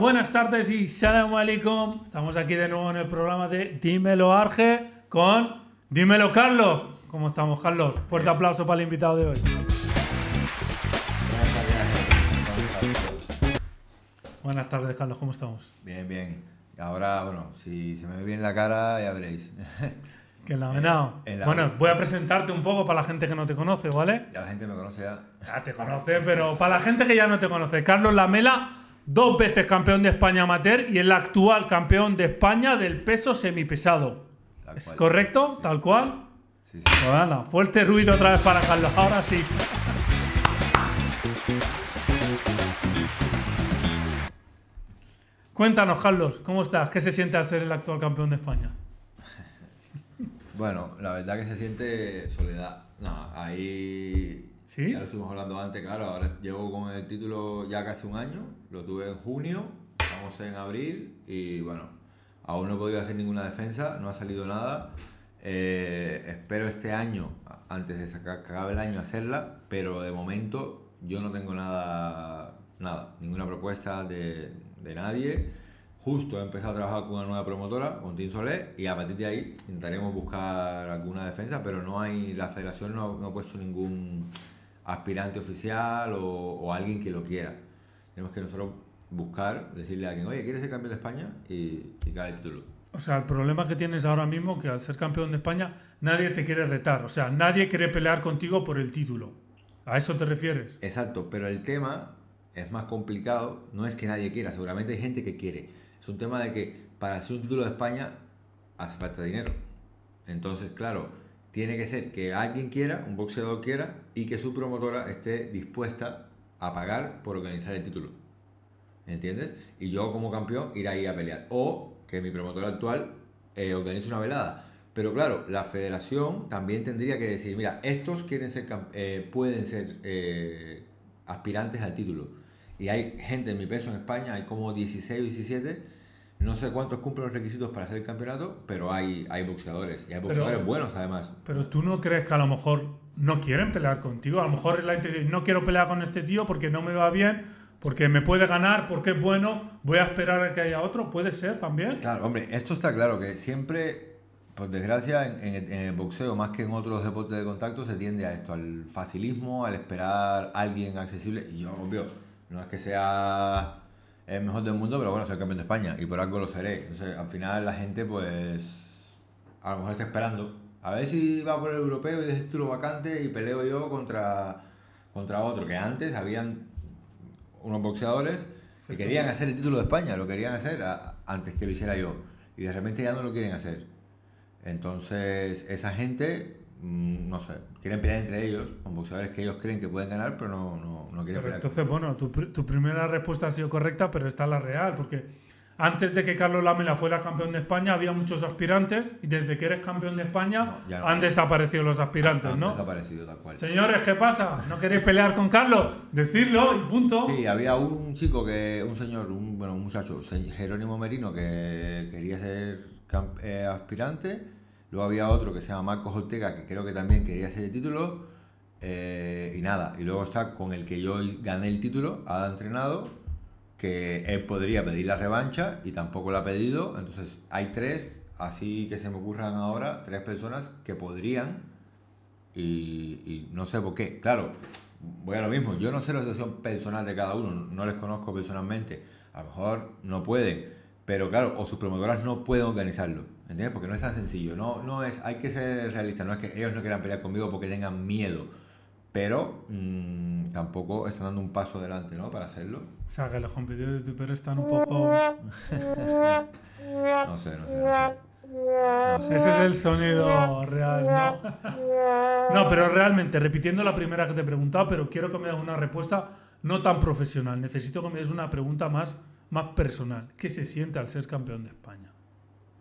buenas tardes y salam alaikum. Estamos aquí de nuevo en el programa de Dímelo Arge con Dímelo Carlos. ¿Cómo estamos, Carlos? Fuerte aplauso para el invitado de hoy. Buenas tardes, Carlos, ¿cómo estamos? Bien, bien. Ahora, bueno, si se me ve bien la cara, ya veréis. Que la venado. Bueno, voy a presentarte un poco para la gente que no te conoce, ¿vale? Ya la gente me conoce ya. Ya te conoce, pero para la gente que ya no te conoce, Carlos Lamela, dos veces campeón de España amateur y el actual campeón de España del peso semipesado. Tal ¿Es cual. correcto? ¿Tal cual? Sí, sí. Pues anda, fuerte ruido otra vez para Carlos, ahora sí. Cuéntanos, Carlos, ¿cómo estás? ¿Qué se siente al ser el actual campeón de España? Bueno, la verdad que se siente soledad. No, ahí. ¿Sí? Ya lo estuvimos hablando antes, claro. Ahora llevo con el título ya casi un año. Lo tuve en junio. Estamos en abril. Y bueno, aún no he podido hacer ninguna defensa. No ha salido nada. Eh, espero este año, antes de sacar, que acabe el año, hacerla. Pero de momento yo no tengo nada. Nada. Ninguna propuesta de, de nadie. Justo he empezado a trabajar con una nueva promotora, con Team Solé, y a partir de ahí intentaremos buscar alguna defensa, pero no hay, la federación no ha puesto ningún aspirante oficial o, o alguien que lo quiera. Tenemos que nosotros buscar, decirle a alguien, oye, ¿quieres ser campeón de España? Y, y cae el título. O sea, el problema que tienes ahora mismo que al ser campeón de España nadie te quiere retar. O sea, nadie quiere pelear contigo por el título. ¿A eso te refieres? Exacto, pero el tema es más complicado, no es que nadie quiera, seguramente hay gente que quiere. Es un tema de que para hacer un título de España hace falta dinero. Entonces, claro, tiene que ser que alguien quiera, un boxeador quiera, y que su promotora esté dispuesta a pagar por organizar el título. ¿Entiendes? Y yo como campeón ir ahí a pelear. O que mi promotora actual eh, organice una velada. Pero claro, la federación también tendría que decir, mira, estos quieren ser eh, pueden ser eh, aspirantes al título. Y hay gente en mi peso en España, hay como 16 o 17, no sé cuántos cumplen los requisitos para hacer el campeonato, pero hay, hay boxeadores. Y hay boxeadores buenos además. Pero tú no crees que a lo mejor no quieren pelear contigo. A lo mejor la intención, no quiero pelear con este tío porque no me va bien, porque me puede ganar, porque es bueno, voy a esperar a que haya otro. Puede ser también. Claro, hombre, esto está claro que siempre, por desgracia, en, en el boxeo, más que en otros deportes de contacto, se tiende a esto, al facilismo, al esperar a alguien accesible. Y yo, obvio, no es que sea el mejor del mundo, pero bueno, soy campeón de España y por algo lo seré. Entonces, al final la gente, pues, a lo mejor está esperando. A ver si va por el europeo y deja el título vacante y peleo yo contra, contra otro, que antes habían unos boxeadores que querían hacer el título de España, lo querían hacer a- antes que lo hiciera yo. Y de repente ya no lo quieren hacer. Entonces, esa gente, no sé, quieren pelear entre ellos, con boxeadores que ellos creen que pueden ganar, pero no, no, no quieren Pero pelear. entonces, bueno, tu, tu primera respuesta ha sido correcta, pero está la real, porque antes de que Carlos Lamela fuera campeón de España había muchos aspirantes y desde que eres campeón de España No, no. han desaparecido los aspirantes, Han ¿no? desaparecido tal cual. Señores, ¿qué pasa? ¿No queréis pelear con Carlos? Decirlo y punto. Sí, había un chico que, un señor, un, bueno, un muchacho, Jerónimo Merino, que quería ser eh, aspirante. Luego había otro que se llama Marcos Ortega, que creo que también quería ser el título. eh, y nada, y luego está con el que yo gané el título, ha entrenado, que él podría pedir la revancha y tampoco la ha pedido. Entonces hay tres, así que se me ocurran ahora, tres personas que podrían y, y no sé por qué. Claro, voy a lo mismo. Yo no sé la situación personal de cada uno, no les conozco personalmente. A lo mejor no pueden, pero claro, o sus promotoras no pueden organizarlo. ¿Entiendes? Porque no es tan sencillo. No, no es, hay que ser realista. No es que ellos no quieran pelear conmigo porque tengan miedo. Pero mm, tampoco están dando un paso adelante, ¿no? Para hacerlo. O sea, que los competidores de Tupper están un poco... No sé, no sé. No sé. No sé. Ese es el sonido real, ¿no? No, pero realmente, repitiendo la primera que te he preguntado, pero quiero que me des una respuesta no tan profesional. Necesito que me des una pregunta más, más personal. ¿Qué se siente al ser campeón de España?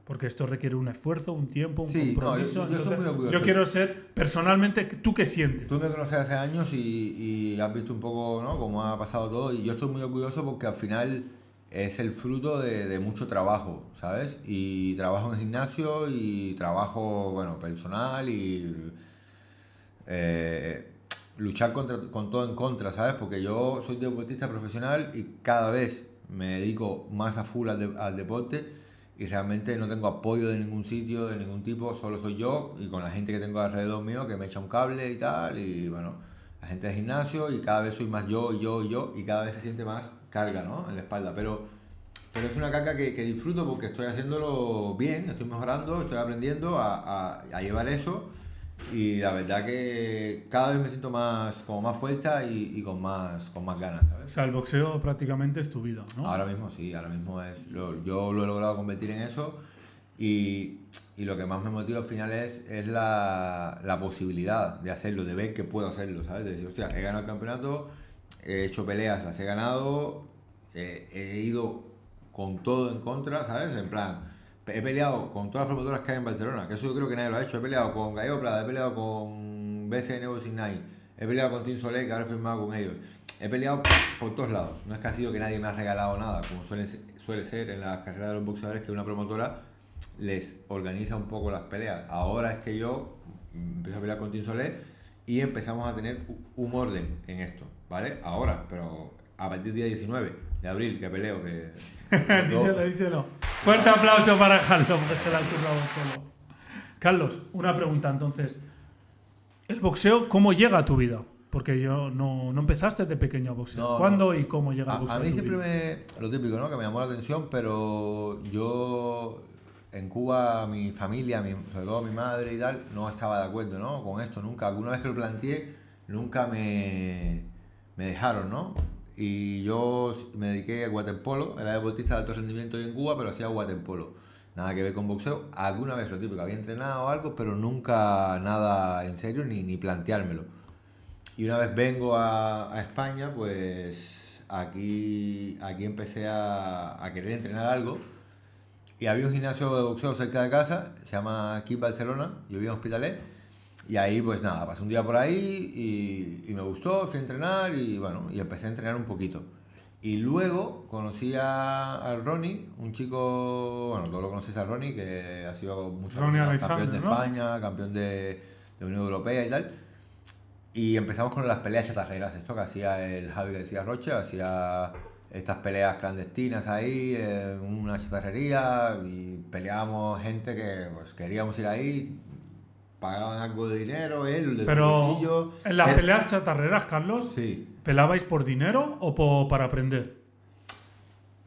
Porque esto requiere un esfuerzo, un tiempo, un Sí, no, yo- compromiso. yo estoy entonces, muy orgulloso. yo quiero ser, personalmente, ¿tú qué sientes? Tú me conoces hace años y, y has visto un poco ¿no? cómo ha pasado todo y yo estoy muy orgulloso porque al final es el fruto de, de mucho trabajo, ¿sabes? Y trabajo en el gimnasio y trabajo, bueno, personal y eh, luchar contra, con todo en contra, ¿sabes? Porque yo soy deportista profesional y cada vez me dedico más a full al, al deporte y realmente no tengo apoyo de ningún sitio, de ningún tipo, solo soy yo y con la gente que tengo alrededor mío que me echa un cable y tal, y bueno, la gente del gimnasio y cada vez soy más yo yo yo y cada vez se siente más carga ¿no? en la espalda, pero, pero es una carga que, que disfruto porque estoy haciéndolo bien, estoy mejorando, estoy aprendiendo a, a llevar eso y la verdad que cada vez me siento más como más fuerza y, y con más con más ganas o sea el boxeo prácticamente es tu vida ¿no? ahora mismo sí ahora mismo es lo, yo lo he logrado convertir en eso y, y, lo que más me motiva al final es, es la, la, posibilidad de hacerlo de ver que puedo hacerlo sabes de decir hostia he ganado el campeonato he hecho peleas las he ganado eh, he ido con todo en contra sabes en plan he peleado con todas las promotoras que hay en Barcelona, que eso yo creo que nadie lo ha hecho. He peleado con Gallo Prada, he peleado con BCN Night, he peleado con Team Soleil, que ahora he firmado con ellos. He peleado por todos lados. No es que ha sido que nadie me ha regalado nada, como suele, suele ser en las carreras de los boxeadores, que una promotora les organiza un poco las peleas. Ahora es que yo empiezo a pelear con Team Soleil y empezamos a tener un orden en esto, ¿vale? Ahora, pero a partir del día 19 de abril, que peleo, que... díselo, díselo. Fuerte aplauso para Carlos, que se la ha solo. Carlos, una pregunta entonces. ¿El boxeo cómo llega a tu vida? Porque yo no, no empezaste de pequeño a boxear. No, ¿Cuándo no. y cómo llega a, el boxeo? A mí siempre me. Lo típico, ¿no? Que me llamó la atención, pero yo. En Cuba, mi familia, mi, sobre todo mi madre y tal, no estaba de acuerdo, ¿no? Con esto, nunca. Alguna vez que lo planteé, nunca me, me dejaron, ¿no? Y yo me dediqué a waterpolo, era deportista de alto rendimiento en Cuba, pero hacía waterpolo. Nada que ver con boxeo. Alguna vez lo típico, había entrenado algo, pero nunca nada en serio ni, ni planteármelo. Y una vez vengo a, a España, pues aquí, aquí empecé a, a, querer entrenar algo. Y había un gimnasio de boxeo cerca de casa, se llama Kid Barcelona, yo vivía en Hospitalet y ahí, pues nada, pasé un día por ahí y, y, me gustó, fui a entrenar y bueno, y empecé a entrenar un poquito. Y luego conocí a, a Ronnie, un chico, bueno, todos lo conocéis a Ronnie, que ha sido mucho campeón de España, ¿no? campeón de, de Unión Europea y tal. Y empezamos con las peleas chatarreras, esto que hacía el Javi García Rocha, hacía estas peleas clandestinas ahí, en una chatarrería, y peleábamos gente que pues queríamos ir ahí, pagaban algo de dinero, él, de Pero bolsillo. en las él... peleas chatarreras, Carlos, sí. ¿pelabais por dinero o por, para aprender?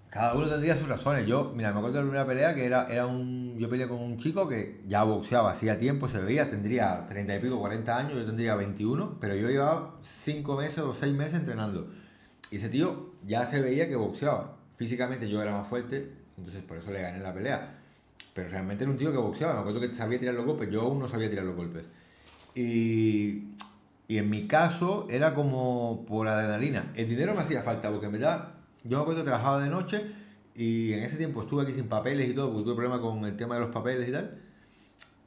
Cada uno tendría sus razones. Yo, mira, me acuerdo de la primera pelea que era, era un. Yo peleé con un chico que ya boxeaba hacía tiempo, se veía, tendría 30 y pico, 40 años, yo tendría 21, pero yo llevaba 5 meses o 6 meses entrenando. Y ese tío ya se veía que boxeaba. Físicamente yo era más fuerte, entonces por eso le gané la pelea. Pero realmente era un tío que boxeaba. Me acuerdo que sabía tirar los golpes. Yo aún no sabía tirar los golpes. Y, y en mi caso era como por adrenalina. El dinero me hacía falta porque en verdad yo me acuerdo trabajaba de noche y en ese tiempo estuve aquí sin papeles y todo porque tuve problemas con el tema de los papeles y tal.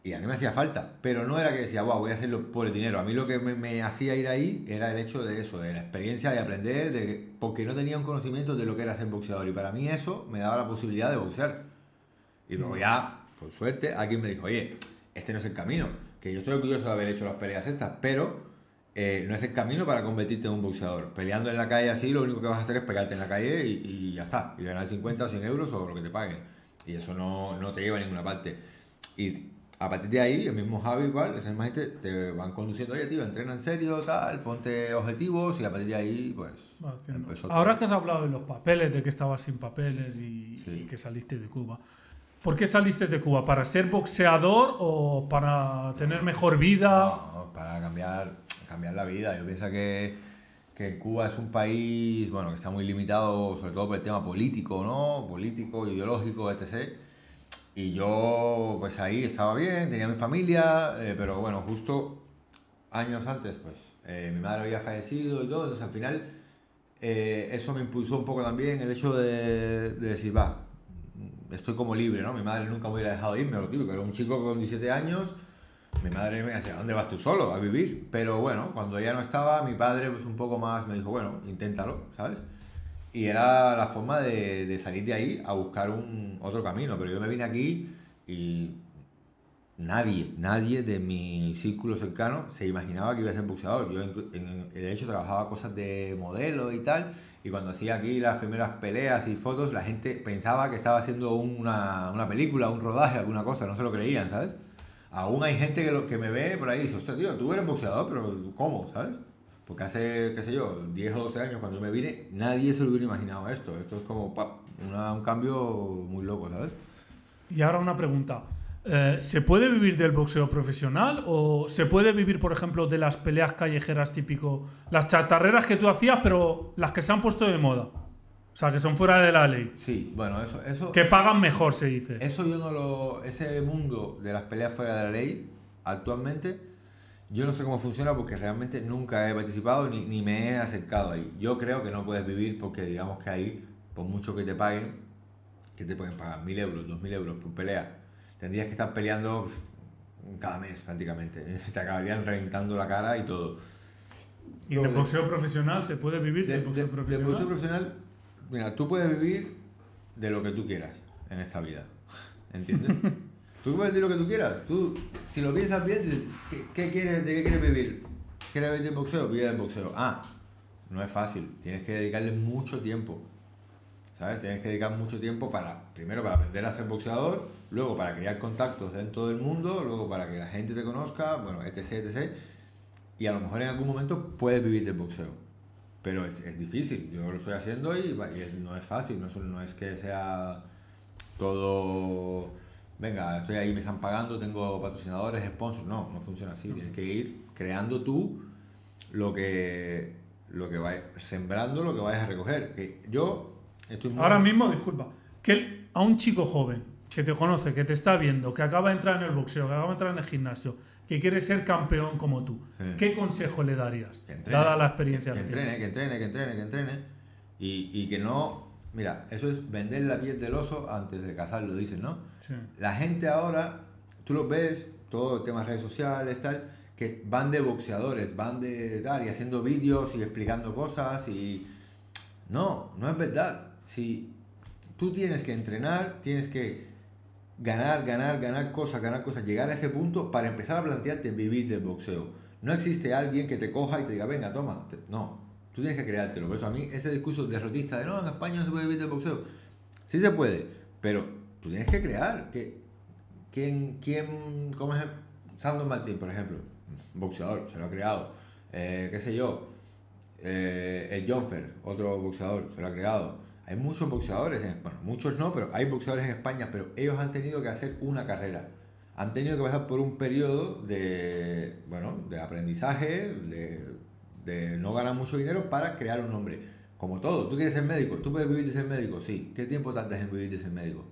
Y a mí me hacía falta. Pero no era que decía, wow, voy a hacerlo por el dinero. A mí lo que me, me hacía ir ahí era el hecho de eso, de la experiencia, de aprender, de, porque no tenía un conocimiento de lo que era ser boxeador. Y para mí eso me daba la posibilidad de boxear. Y luego ya, por suerte, alguien me dijo, oye, este no es el camino. Que yo estoy orgulloso de haber hecho las peleas estas, pero eh, no es el camino para convertirte en un boxeador. Peleando en la calle así, lo único que vas a hacer es pegarte en la calle y, y ya está. Y ganar 50 o 100 euros o lo que te paguen. Y eso no, no te lleva a ninguna parte. Y a partir de ahí, el mismo Javi igual, esa misma gente te van conduciendo, oye tío, entrena en serio, tal, ponte objetivos y a partir de ahí, pues... empezó Ahora todo. que has hablado de los papeles, de que estabas sin papeles y, sí. y que saliste de Cuba, ¿Por qué saliste de Cuba? ¿Para ser boxeador o para tener mejor vida? No, para cambiar, cambiar la vida. Yo pienso que, que Cuba es un país bueno, que está muy limitado, sobre todo por el tema político, ¿no? Político, ideológico, etc. Y yo, pues ahí estaba bien, tenía mi familia, eh, pero bueno, justo años antes, pues eh, mi madre había fallecido y todo, entonces al final eh, eso me impulsó un poco también el hecho de, de decir, va, estoy como libre, ¿no? Mi madre nunca me hubiera dejado irme, lo típico, era un chico con 17 años, mi madre me decía, ¿a dónde vas tú solo a vivir? Pero bueno, cuando ella no estaba, mi padre pues un poco más me dijo, bueno, inténtalo, ¿sabes? Y era la forma de, de salir de ahí a buscar un otro camino, pero yo me vine aquí y nadie, nadie de mi círculo cercano se imaginaba que iba a ser boxeador. Yo, en- en- de hecho, trabajaba cosas de modelo y tal, y cuando hacía aquí las primeras peleas y fotos, la gente pensaba que estaba haciendo una, una película, un rodaje, alguna cosa, no se lo creían, ¿sabes? Aún hay gente que, lo, que me ve por ahí y dice, hostia, tío, tú eres boxeador, pero ¿cómo? ¿Sabes? Porque hace, qué sé yo, 10 o 12 años cuando yo me vine, nadie se lo hubiera imaginado esto. Esto es como un cambio muy loco, ¿sabes? Y ahora una pregunta. Eh, ¿Se puede vivir del boxeo profesional o se puede vivir, por ejemplo, de las peleas callejeras típico, las chatarreras que tú hacías, pero las que se han puesto de moda? O sea, que son fuera de la ley. Sí, bueno, eso, eso, Que pagan mejor, se dice. eso yo no lo. Ese mundo de las peleas fuera de la ley, actualmente, yo no sé cómo funciona porque realmente nunca he participado ni, ni me he acercado ahí. Yo creo que no puedes vivir porque, digamos que ahí, por mucho que te paguen, que te pueden pagar mil euros, dos mil euros por pelea, tendrías que estar peleando uf, cada mes prácticamente. Te acabarían reventando la cara y todo. ¿Y del boxeo profesional se puede vivir De- del de- boxeo del profesional? boxeo profesional, mira, tú puedes vivir de lo que tú quieras en esta vida. ¿Entiendes? tú puedes decir lo que tú quieras. Tú, si lo piensas bien, ¿qué, qué quieres, ¿de qué quieres vivir? ¿Quieres vivir del boxeo? Vive del boxeo. Ah, no es fácil. Tienes que dedicarle mucho tiempo. ¿Sabes? Tienes que dedicar mucho tiempo para, primero para aprender a ser boxeador, luego para crear contactos dentro del mundo, luego para que la gente te conozca, bueno, etc, etc. Y a lo mejor en algún momento puedes vivir del boxeo. Pero es, es difícil, yo lo estoy haciendo y, y no es fácil, no es, no es que sea todo, venga, estoy ahí, me están pagando, tengo patrocinadores, sponsors, no, no funciona así, tienes que ir creando tú lo que, lo que vayas, sembrando lo que vayas a recoger. Que yo estoy muy... Ahora mismo, disculpa, que a un chico joven que te conoce, que te está viendo, que acaba de entrar en el boxeo, que acaba de entrar en el gimnasio, que quiere ser campeón como tú, Sí. ¿qué consejo le darías? que entrene, dada la experiencia que que, entrene, tienes? que entrene, que entrene, que entrene. Y, y que no, mira, eso es vender la piel del oso antes de cazarlo, dicen, ¿no? Sí. La gente ahora, tú lo ves, todo el tema de redes sociales, tal, que van de boxeadores, van de tal, y haciendo vídeos y explicando cosas y... No, no es verdad. Si tú tienes que entrenar, tienes que ganar, ganar, ganar cosas, ganar cosas, llegar a ese punto para empezar a plantearte vivir del boxeo. No existe alguien que te coja y te diga, venga, toma. No, tú tienes que creártelo. Por eso a mí ese discurso derrotista de, no, en España no se puede vivir del boxeo. Sí se puede, pero tú tienes que crear. Que, ¿quién, quién, cómo es? Sandro Martín, por ejemplo, boxeador, se lo ha creado. Eh, ¿Qué sé yo? Eh, el Jonfer, otro boxeador, se lo ha creado. Hay muchos boxeadores, en- bueno, muchos no, pero hay boxeadores en España, pero ellos han tenido que hacer una carrera. Han tenido que pasar por un periodo de, bueno, de aprendizaje, de, no ganar mucho dinero para crear un nombre. Como todo, tú quieres ser médico, tú puedes vivir de ser médico, sí. ¿Qué tiempo tardas en vivir de ser médico?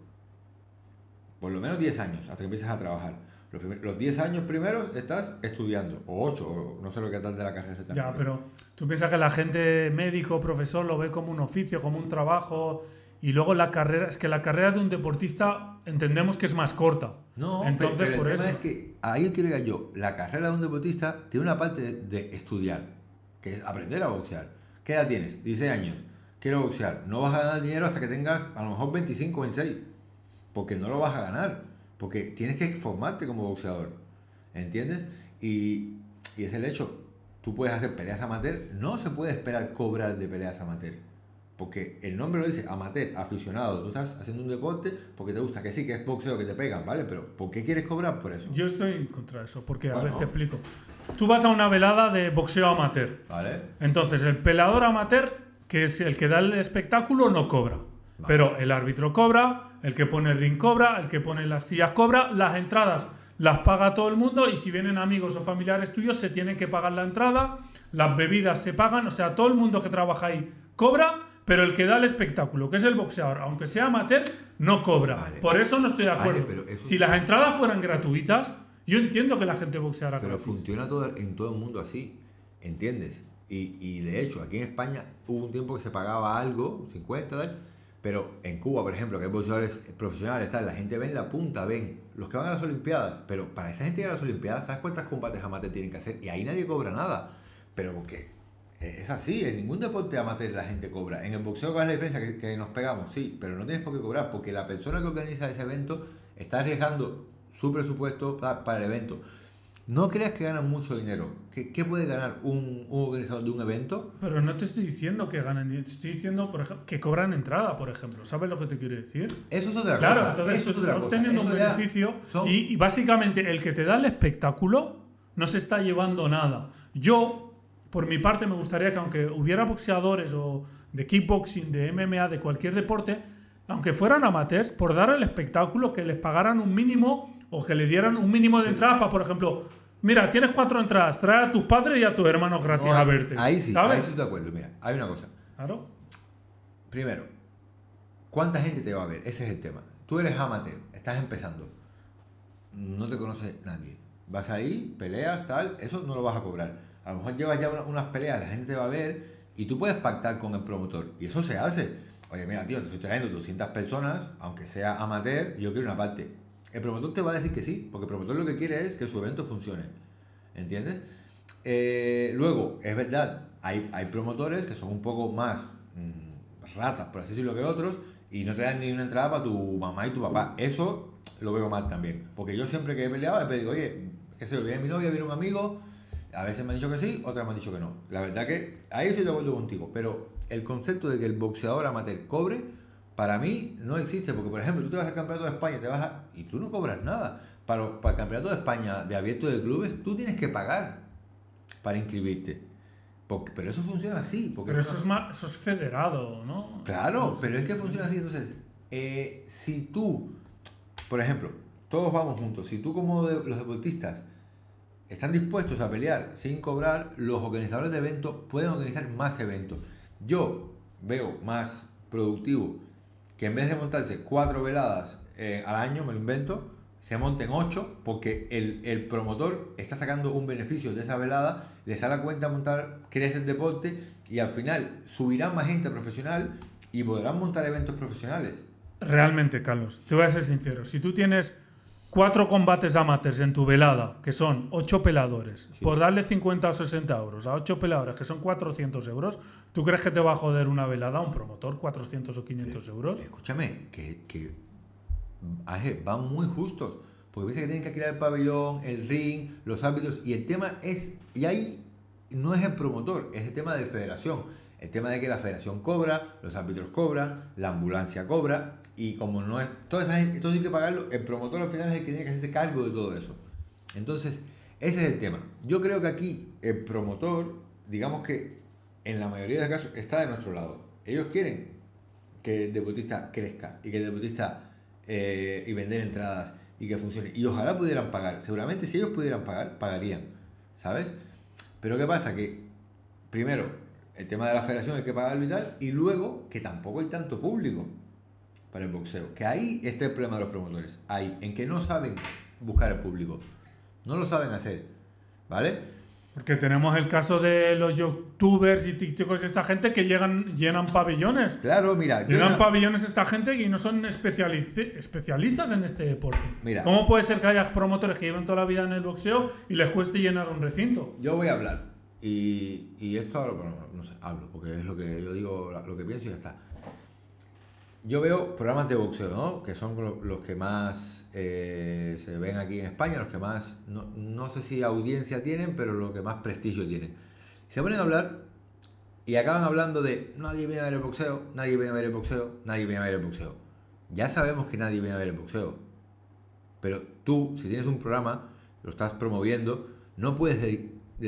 Por lo menos 10 años, hasta que empiezas a trabajar. Los, primer- los 10 años primeros estás estudiando, o 8, o no sé lo que tarda de la carrera exactamente. Ya, pero tú piensas que la gente médico, profesor, lo ve como un oficio, como un trabajo, y luego la carrera, es que la carrera de un deportista entendemos que es más corta. No, Entonces, pero, por el tema eso. es que ahí quiero llegar yo. La carrera de un deportista tiene una parte de, de estudiar, que es aprender a boxear. ¿Qué edad tienes? 16 años. Quiero boxear. No vas a ganar dinero hasta que tengas a lo mejor 25 o 26. Porque no lo vas a ganar. Porque tienes que formarte como boxeador. ¿Entiendes? Y, y es el hecho. Tú puedes hacer peleas amateur. No se puede esperar cobrar de peleas amateur. Porque el nombre lo dice, amateur, aficionado. Tú estás haciendo un deporte porque te gusta, que sí, que es boxeo, que te pegan, ¿vale? Pero ¿por qué quieres cobrar por eso? Yo estoy en contra de eso, porque, a Bueno. ver, te explico. Tú vas a una velada de boxeo amateur. ¿Vale? Entonces, el pelador amateur, que es el que da el espectáculo, no cobra. Pero el árbitro cobra, el que pone el ring cobra, el que pone las sillas cobra, las entradas las paga todo el mundo y si vienen amigos o familiares tuyos se tienen que pagar la entrada, las bebidas se pagan, o sea, todo el mundo que trabaja ahí cobra, pero el que da el espectáculo, que es el boxeador, aunque sea amateur, no cobra. Vale. Por eso no estoy de Vale, acuerdo. pero Si las entradas fueran gratuitas, yo entiendo que la gente boxeara Pero gratis. funciona todo, en todo el mundo así, ¿entiendes? Y, y de hecho, aquí en España hubo un tiempo que se pagaba algo, 50, tal, pero en Cuba, por ejemplo, que hay boxeadores profesionales, tal, la gente ve en la punta, ven, los que van a las Olimpiadas, pero para esa gente ir a las Olimpiadas, ¿sabes cuántas combates amateur tienen que hacer? Y ahí nadie cobra nada, pero porque es así, en ningún deporte amateur la gente cobra. En el boxeo, ¿cuál es la diferencia? Que, que nos pegamos, sí, pero no tienes por qué cobrar, porque la persona que organiza ese evento está arriesgando su presupuesto pa- para, el evento. No creas que ganan mucho dinero. ¿Qué, qué puede ganar un, un organizador de un evento? Pero no te estoy diciendo que ganen dinero, te estoy diciendo, por ejemplo, que cobran entrada, por ejemplo. ¿Sabes lo que te quiero decir? Eso es otra Claro, cosa. entonces eso es otra estás cosa. obteniendo un Eso beneficio son- y, y básicamente el que te da el espectáculo no se está llevando nada. Yo, por mi parte, me gustaría que aunque hubiera boxeadores o de kickboxing, de MMA, de cualquier deporte, aunque fueran amateurs, por dar el espectáculo, que les pagaran un mínimo o que le dieran un mínimo de entrada para, por ejemplo, mira, tienes cuatro entradas, trae a tus padres y a tus hermanos gratis No, a verte. Ahí sí, ¿sabes? ahí sí estoy de acuerdo. Mira, hay una cosa. Claro. Primero, ¿cuánta gente te va a ver? Ese es el tema. Tú eres amateur, estás empezando. No te conoce nadie. Vas ahí, peleas, tal, eso no lo vas a cobrar. A lo mejor llevas ya una- unas peleas, la gente te va a ver y tú puedes pactar con el promotor. Y eso se hace. Oye, mira, tío, te estoy trayendo 200 personas, aunque sea amateur, yo quiero una parte. El promotor te va a decir que sí, porque el promotor lo que quiere es que su evento funcione. ¿Entiendes? Eh, luego, es verdad, hay, hay promotores que son un poco más mm, ratas, por así decirlo, que otros, y no te dan ni una entrada para tu mamá y tu papá. Eso lo veo mal también. Porque yo siempre que he peleado, he pedido, oye, qué sé yo, viene mi novia, viene un amigo, a veces me han dicho que sí, otras me han dicho que no. La verdad que ahí estoy de acuerdo contigo, pero el concepto de que el boxeador amateur cobre, para mí no existe, porque por ejemplo, tú te vas al Campeonato de España te vas a- y tú no cobras nada. Para, el Campeonato de España de abierto de clubes, tú tienes que pagar para inscribirte. Porque- pero eso funciona así. Porque Pero eso eso no- es, más, eso es federado, ¿no? Claro, pero es que funciona así. Entonces, eh, si tú, por ejemplo, todos vamos juntos, si tú como de- los deportistas están dispuestos a pelear sin cobrar, los organizadores de eventos pueden organizar más eventos. Yo veo más productivo que en vez de montarse cuatro veladas eh, al año, me lo invento, se monten ocho, porque el, el promotor está sacando un beneficio de esa velada, le sale a cuenta montar, crece el deporte y al final subirán más gente profesional y podrán montar eventos profesionales. Realmente, Carlos, te voy a ser sincero. Si tú tienes cuatro combates amateurs en tu velada, que son ocho peladores, Sí. por darle 50 o 60 euros a ocho peladores, que son 400 euros, ¿tú crees que te va a joder una velada a un promotor 400 o 500 euros? Escúchame, que, que aje, van muy justos. Porque piensa que tienen que alquilar el pabellón, el ring, los árbitros. Y el tema es, y ahí no es el promotor, es el tema de federación. El tema de que la federación cobra, los árbitros cobran, la ambulancia cobra. Y como no es, toda esa gente, hay que pagarlo, el promotor al final es el que tiene que hacerse cargo de todo eso. Entonces, ese es el tema. Yo creo que aquí el promotor, digamos que en la mayoría de los casos, está de nuestro lado. Ellos quieren que el deportista crezca y que el deportista eh, y vender entradas y que funcione. Y ojalá pudieran pagar. Seguramente si ellos pudieran pagar, pagarían. ¿Sabes? Pero ¿qué pasa? Que primero, el tema de la federación hay que pagarlo y tal, y luego que tampoco hay tanto público para el boxeo. Que ahí está el problema de los promotores. Ahí, en que no saben buscar el público. No lo saben hacer. ¿Vale? Porque tenemos el caso de los youtubers y tiktokers y esta gente que llegan, llenan pabellones. Claro, mira. Llenan pabellones esta gente y no son especialistas en este deporte. Mira. ¿Cómo puede ser que haya promotores que llevan toda la vida en el boxeo y les cueste llenar un recinto? Yo voy a hablar. Y, y esto hablo, bueno, no sé, hablo, porque es lo que yo digo, lo que pienso y ya está. Yo veo programas de boxeo, ¿no? Que son lo- los que más eh, se ven aquí en España, los que más, no, no sé si audiencia tienen, pero los que más prestigio tienen. Se ponen a hablar y acaban hablando de nadie viene a ver el boxeo, nadie viene a ver el boxeo, nadie viene a ver el boxeo. Ya sabemos que nadie viene a ver el boxeo. Pero tú, si tienes un programa, lo estás promoviendo, no puedes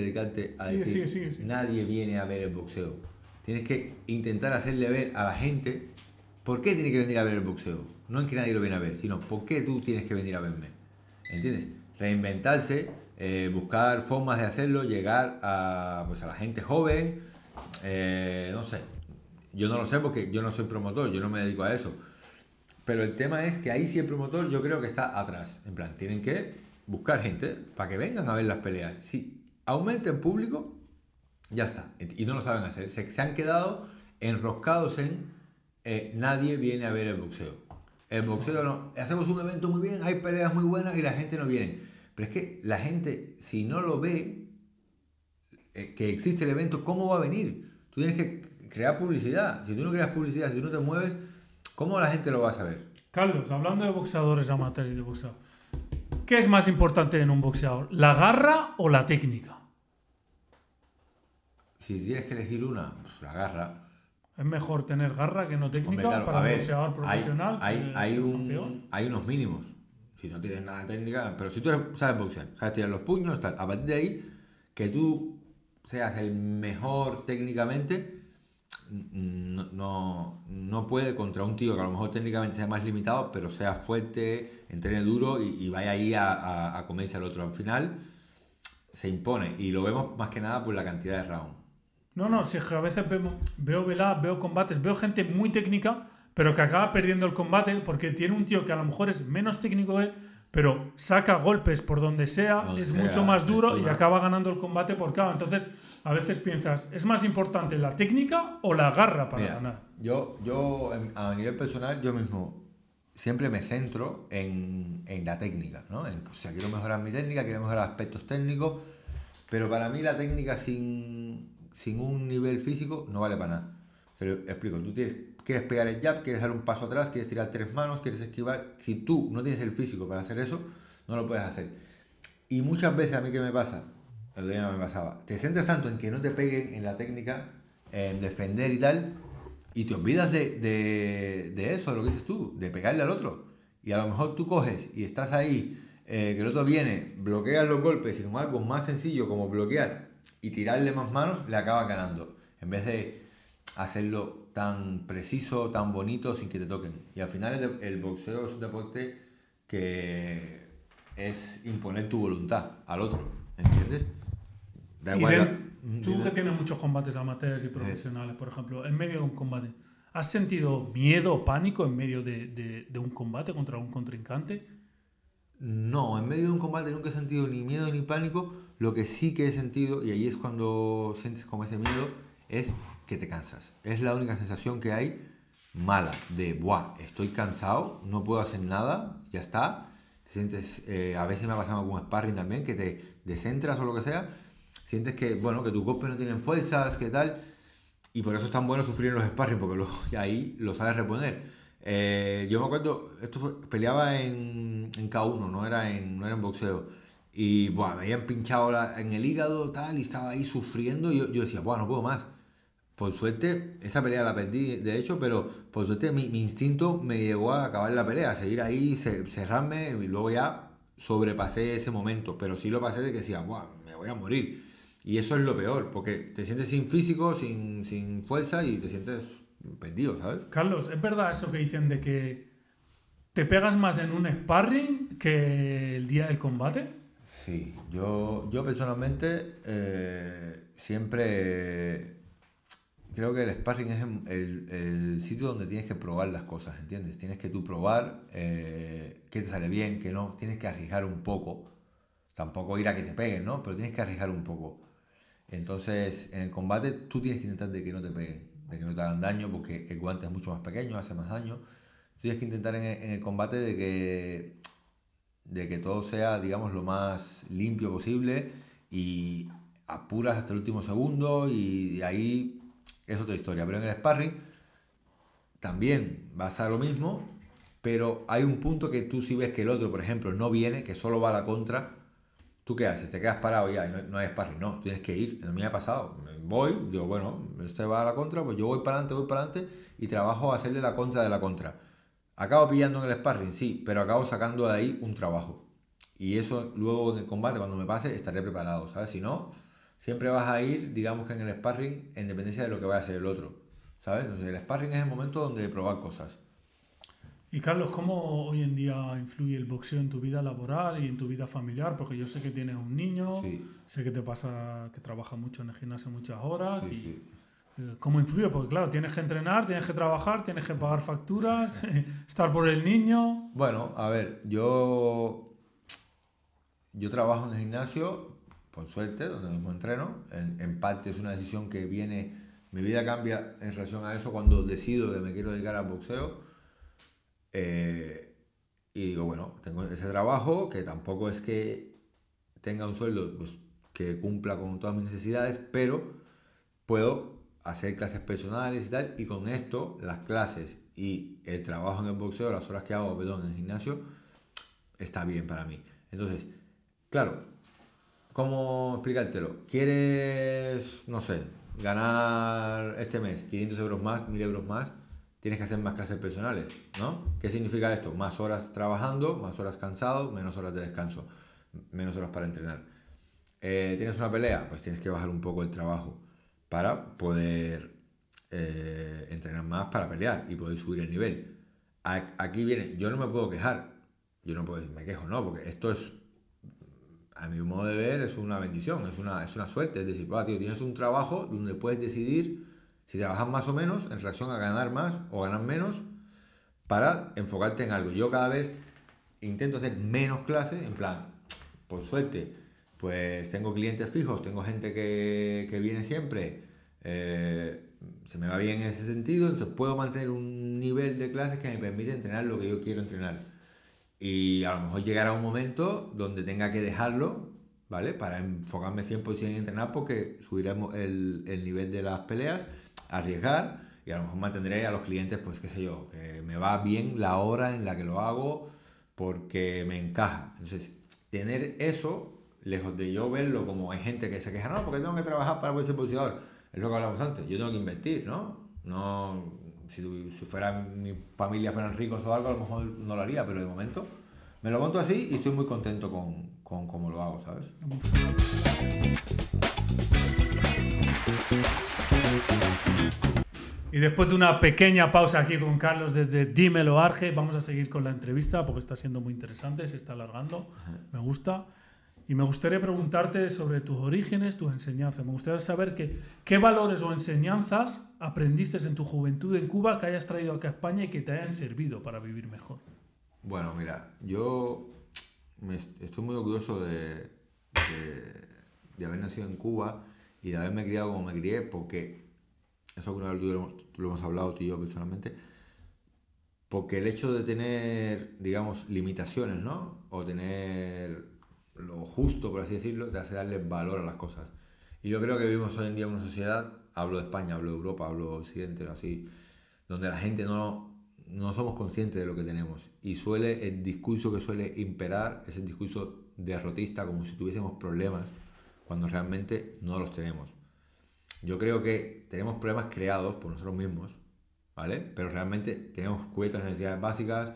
dedicarte a Sí, decir sí, sí, sí. nadie viene a ver el boxeo. Tienes que intentar hacerle ver a la gente por qué tiene que venir a ver el boxeo. No en que nadie lo viene a ver, sino por qué tú tienes que venir a verme. ¿Entiendes? Reinventarse, eh, buscar formas de hacerlo, llegar a, pues, a la gente joven, eh, no sé. Yo no lo sé porque yo no soy promotor, yo no me dedico a eso. Pero el tema es que ahí sí el promotor yo creo que está atrás. En plan, tienen que buscar gente para que vengan a ver las peleas. Si aumenta el público, ya está. Y no lo saben hacer. Se, han quedado enroscados en eh, nadie viene a ver el boxeo. El boxeo. Hacemos un evento muy bien, hay peleas muy buenas y la gente no viene. Pero es que la gente, si no lo ve, eh, que existe el evento, ¿cómo va a venir? Tú tienes que crear publicidad. Si tú no creas publicidad, si tú no te mueves, ¿cómo la gente lo va a saber? Carlos, hablando de boxeadores amateurs y de boxeo, ¿Qué es más importante en un boxeador? ¿La garra o la técnica? Si tienes que elegir una, pues la garra. Es mejor tener garra que no técnica Hombre, claro, para un ver, boxeador profesional. hay, un- unos mínimos. Si no tienes nada de técnica, pero si tú sabes boxear, sabes tirar los puños, tal, a partir de ahí, que tú seas el mejor técnicamente, no, no, puede contra un tío que a lo mejor técnicamente sea más limitado, pero sea fuerte, entrene duro y, vaya ahí a, a- a comerse al otro. Al final se impone y lo vemos más que nada por la cantidad de rounds. No, no, si a veces vemos, veo velas, veo combates, veo gente muy técnica, pero que acaba perdiendo el combate porque tiene un tío que a lo mejor es menos técnico él, pero saca golpes por donde sea, es sea, mucho más duro y acaba ganando el combate por cada. Entonces, a veces piensas, ¿es más importante la técnica o la garra para Mira, ganar? Yo, yo a nivel personal, yo mismo siempre me centro en, en la técnica, ¿no? En- o sea, quiero mejorar mi técnica, quiero mejorar aspectos técnicos, pero para mí la técnica sin, sin un nivel físico no vale para nada. Te lo explico, tú tienes, quieres pegar el jab, quieres dar un paso atrás, quieres tirar tres manos, quieres esquivar. Si tú no tienes el físico para hacer eso, no lo puedes hacer. Y muchas veces a mí que me pasa, el día me pasaba, te centras tanto en que no te peguen en la técnica, en defender y tal, y te olvidas de, de, eso, de lo que dices tú, de pegarle al otro. Y a lo mejor tú coges y estás ahí, eh, que el otro viene, bloqueas los golpes y con algo más sencillo como bloquear y tirarle más manos, le acabas ganando. En vez de hacerlo tan preciso, tan bonito, sin que te toquen. Y al final el, boxeo es un deporte que es imponer tu voluntad al otro, ¿entiendes? Da igual tú que tienes muchos combates amateurs y profesionales, por ejemplo, en medio de un combate, ¿has sentido miedo o pánico en medio de, de- de un combate contra un contrincante? No, en medio de un combate nunca he sentido ni miedo ni pánico. Lo que sí que he sentido, y ahí es cuando sientes como ese miedo, es que te cansas. Es la única sensación que hay mala, de, buah, estoy cansado, no puedo hacer nada, ya está. Te sientes, eh, a veces me ha pasado con sparring también, que te descentras o lo que sea, sientes que, bueno, que tus golpes no tienen fuerzas, que tal, y por eso es tan bueno sufrir en los sparring, porque ahí lo sabes reponer. Eh, yo me acuerdo, esto peleaba en, en K1, no era en, no era en boxeo. Y buah, me habían pinchado en el hígado tal, y estaba ahí sufriendo. Y yo, yo decía, buah, no puedo más. Por suerte, esa pelea la perdí, de hecho, pero por suerte mi, mi instinto me llevó a acabar la pelea, a seguir ahí, ce- cerrarme, y luego ya sobrepasé ese momento. Pero sí lo pasé de que decía, buah, me voy a morir. Y eso es lo peor, porque te sientes sin físico, sin, sin fuerza y te sientes perdido, ¿sabes? Carlos, ¿es verdad eso que dicen de que te pegas más en un sparring que el día del combate? Sí, yo, yo personalmente eh, siempre creo que el sparring es el, el sitio donde tienes que probar las cosas, ¿entiendes? Tienes que tú probar eh, qué te sale bien, qué no, tienes que arriesgar un poco, tampoco ir a que te peguen, ¿no? Pero tienes que arriesgar un poco. Entonces, en el combate tú tienes que intentar de que no te peguen, de que no te hagan daño, porque el guante es mucho más pequeño, hace más daño. Tienes que intentar en el, en el combate de que de que todo sea, digamos, lo más limpio posible y apuras hasta el último segundo y ahí es otra historia. Pero en el sparring también va a ser lo mismo, pero hay un punto que tú si ves que el otro, por ejemplo, no viene, que solo va a la contra, ¿tú qué haces? ¿Te quedas parado ya y no, no hay sparring? No, tienes que ir. A mí me ha pasado. Voy, digo, bueno, este va a la contra, pues yo voy para adelante, voy para adelante y trabajo a hacerle la contra de la contra. Acabo pillando en el sparring, sí, pero acabo sacando de ahí un trabajo. Y eso luego en el combate, cuando me pase, estaré preparado, ¿sabes? Si no, siempre vas a ir, digamos que en el sparring, en dependencia de lo que vaya a hacer el otro, ¿sabes? Entonces el sparring es el momento donde probar cosas. Y Carlos, ¿cómo hoy en día influye el boxeo en tu vida laboral y en tu vida familiar? Porque yo sé que tienes un niño, Sí. sé que te pasa que trabajas mucho en el gimnasio muchas horas. Sí, y, sí. eh, ¿Cómo influye? Porque claro, tienes que entrenar, tienes que trabajar, tienes que pagar facturas, estar por el niño. Bueno, a ver, yo, yo trabajo en el gimnasio, por suerte, donde mismo entreno. En, parte es una decisión que viene, mi vida cambia en relación a eso cuando decido que me quiero dedicar al boxeo. Eh, y digo, bueno, tengo ese trabajo que tampoco es que tenga un sueldo pues, que cumpla con todas mis necesidades, pero puedo hacer clases personales y tal, y con esto, las clases y el trabajo en el boxeo, las horas que hago, perdón, en el gimnasio, está bien para mí. Entonces, claro, ¿cómo explicártelo? ¿Quieres, no sé, ganar este mes 500 euros más, 1000 euros más? Tienes que hacer más clases personales, ¿no? ¿Qué significa esto? Más horas trabajando, más horas cansado, menos horas de descanso, menos horas para entrenar. Eh, ¿Tienes una pelea? Pues tienes que bajar un poco el trabajo para poder eh, entrenar más para pelear y poder subir el nivel. Aquí viene, yo no me puedo quejar, yo no puedo decir, me quejo, no, porque esto es, a mi modo de ver, es una bendición, es una, es una suerte. Es decir, tío, tienes un trabajo donde puedes decidir si trabajas más o menos en relación a ganar más o ganar menos para enfocarte en algo. Yo cada vez intento hacer menos clases, en plan, por suerte, pues tengo clientes fijos, tengo gente que, que viene siempre. Eh, se me va bien en ese sentido, entonces puedo mantener un nivel de clases que me permite entrenar lo que yo quiero entrenar. Y a lo mejor llegará un momento donde tenga que dejarlo, ¿vale? Para enfocarme 100% en entrenar porque subiremos el, el nivel de las peleas, arriesgar y a lo mejor mantendré a los clientes, pues qué sé yo, que me va bien la hora en la que lo hago porque me encaja. Entonces, tener eso, lejos de yo verlo como hay gente que se queja, no, porque tengo que trabajar para ser posicionador es lo que hablamos antes, yo tengo que invertir, ¿no? No, si, si fuera mi familia fueran ricos o algo, a lo mejor no lo haría, pero de momento me lo monto así y estoy muy contento con, con cómo lo hago, ¿sabes? Y después de una pequeña pausa aquí con Carlos desde Dímelo Arge, vamos a seguir con la entrevista porque está siendo muy interesante, se está alargando, me gusta. Y me gustaría preguntarte sobre tus orígenes, tus enseñanzas. Me gustaría saber qué valores o enseñanzas aprendiste en tu juventud en Cuba que hayas traído aquí a España y que te hayan servido para vivir mejor. Bueno, mira, yo estoy muy orgulloso de, haber nacido en Cuba y de haberme criado como me crié, porque eso alguna vez lo, lo hemos hablado tú y yo personalmente, porque el hecho de tener, digamos, limitaciones, ¿no? O tener lo justo, por así decirlo, te hace darle valor a las cosas. Y yo creo que vivimos hoy en día una sociedad, hablo de España, hablo de Europa, hablo de Occidente, así, donde la gente no, no somos conscientes de lo que tenemos. Y suele, el discurso que suele imperar es el discurso derrotista, como si tuviésemos problemas, cuando realmente no los tenemos. Yo creo que tenemos problemas creados por nosotros mismos, ¿vale? Pero realmente tenemos cubiertas necesidades básicas,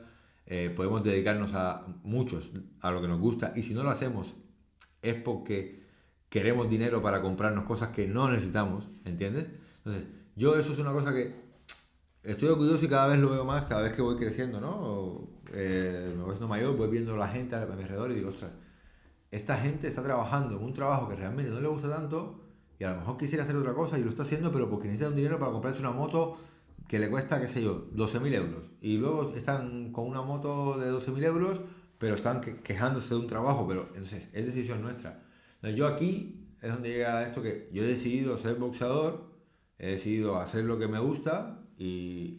eh, podemos dedicarnos a muchos, a lo que nos gusta, y si no lo hacemos es porque queremos dinero para comprarnos cosas que no necesitamos, ¿entiendes? Entonces, yo eso es una cosa que estoy orgulloso y cada vez lo veo más, cada vez que voy creciendo, ¿no? Eh, me voy siendo mayor, voy viendo la gente a mi alrededor y digo, ostras, esta gente está trabajando en un trabajo que realmente no le gusta tanto y a lo mejor quisiera hacer otra cosa y lo está haciendo, pero porque necesita un dinero para comprarse una moto que le cuesta, qué sé yo, 12.000 euros. Y luego están con una moto de 12.000 euros, pero están quejándose de un trabajo. Pero entonces es decisión nuestra. yo aquí es donde llega esto que yo he decidido ser boxeador, he decidido hacer lo que me gusta y,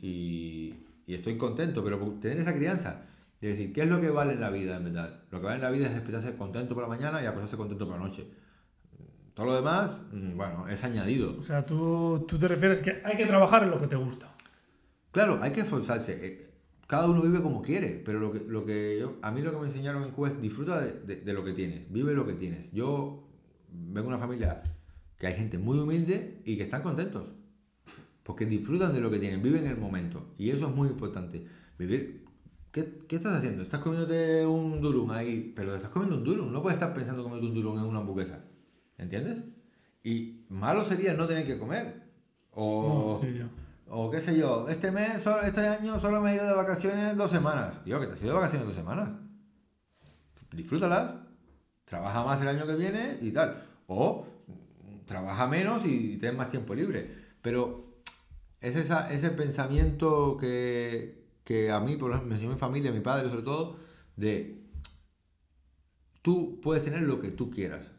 y, estoy contento. Pero tener esa crianza, de decir, ¿qué es lo que vale en la vida en verdad? Lo que vale en la vida es despertarse contento por la mañana y acostarse contento por la noche. Todo lo demás, mm, bueno, es añadido. O sea, tú, tú te refieres que hay que trabajar en lo que te gusta. Claro, hay que esforzarse. Eh, cada uno vive como quiere, pero lo que, lo que yo, a mí lo que me enseñaron en es disfruta de, lo que tienes, vive lo que tienes. Yo vengo de una familia que hay gente muy humilde y que están contentos, porque disfrutan de lo que tienen, viven el momento. Y eso es muy importante. Vivir. ¿Qué, estás haciendo? Estás comiéndote un durum ahí, pero te estás comiendo un durum. No puedes estar pensando comer un durum en una hamburguesa. ¿Entiendes? Y malo sería no tener que comer. O, o qué sé yo, este mes, este año solo me he ido de vacaciones dos semanas. Tío, que te has ido de vacaciones dos semanas. Disfrútalas. Trabaja más el año que viene y tal. O trabaja menos y tienes más tiempo libre. Pero es esa, ese pensamiento que, que a mí, por ejemplo, me mi familia, mi padre sobre todo, de tú puedes tener lo que tú quieras.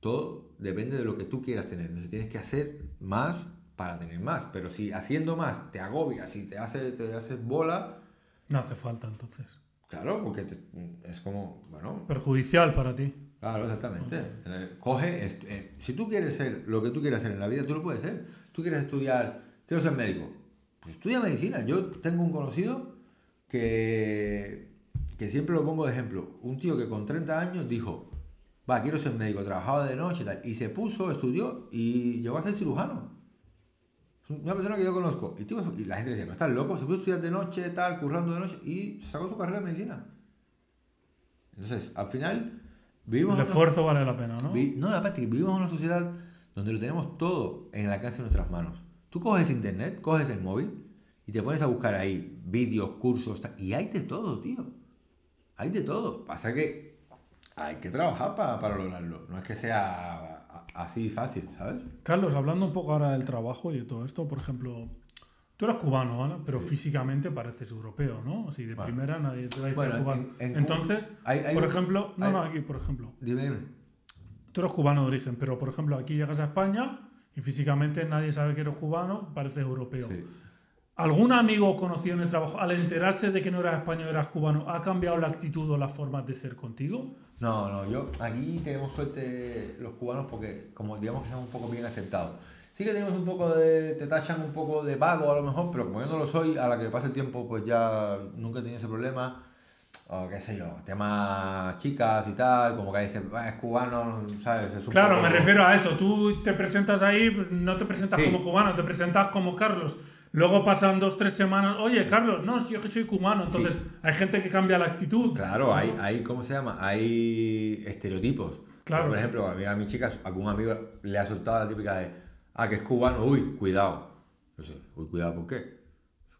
Todo depende de lo que tú quieras tener. Entonces tienes que hacer más para tener más. Pero si haciendo más te agobias y te haces te haces bola. No hace falta entonces. Claro, porque es como, bueno. Perjudicial para ti. Claro, exactamente. Eh, coge, eh, si tú quieres ser lo que tú quieras ser en la vida, tú lo puedes ser. Tú quieres estudiar, quiero ser médico. Pues estudia medicina. Yo tengo un conocido que, que siempre lo pongo de ejemplo, un tío que con 30 años dijo, va, quiero ser médico, trabajaba de noche y tal, y se puso, estudió y llegó a ser cirujano. Una persona que yo conozco. Y, tío, y la gente decía, no estás loco, se puso a estudiar de noche, tal, currando de noche, y sacó su carrera de medicina. Entonces, al final, vivimos... El una- esfuerzo vale la pena, ¿no? Vi- no, aparte, vivimos en una sociedad donde lo tenemos todo en el alcance de nuestras manos. Tú coges internet, coges el móvil y te pones a buscar ahí vídeos, cursos, tal, y hay de todo, tío. Hay de todo. Pasa que hay que trabajar pa- para lograrlo. No es que sea a- así fácil, ¿sabes? Carlos, hablando un poco ahora del trabajo y de todo esto, por ejemplo, tú eres cubano, ¿vale? Pero físicamente pareces europeo, ¿no? Así de Bueno. primera nadie te va a decir Bueno, cubano. en- en Cuba Entonces, hay- hay por un- ejemplo, no, hay- no, aquí, por ejemplo, Dime, dime. tú eres cubano de origen, pero por ejemplo, aquí llegas a España y físicamente nadie sabe que eres cubano, pareces europeo. Sí. ¿Algún amigo conocido en el trabajo, al enterarse de que no eras español, eras cubano, ha cambiado la actitud o las formas de ser contigo? No, no, yo aquí tenemos suerte los cubanos porque como digamos que somos un poco bien aceptados. Sí que tenemos un poco de, te tachan un poco de vago a lo mejor, pero como yo no lo soy, a la que pase el tiempo pues ya nunca he tenido ese problema. O qué sé yo, temas chicas y tal, como que dice, "Ah, es cubano, ¿sabes? Es un Claro, poco- me refiero a eso. Tú te presentas ahí, no te presentas Sí. como cubano, te presentas como Carlos. Luego pasan dos, tres semanas. Oye, Carlos, no, yo que soy cubano. Entonces, hay gente que cambia la actitud. Claro, hay, hay, ¿cómo se llama? Hay estereotipos. Claro. Por ejemplo, a mí, a mis chicas, algún amigo le ha soltado la típica de, ah, que es cubano, uy, cuidado. No sé, uy, cuidado, ¿por qué?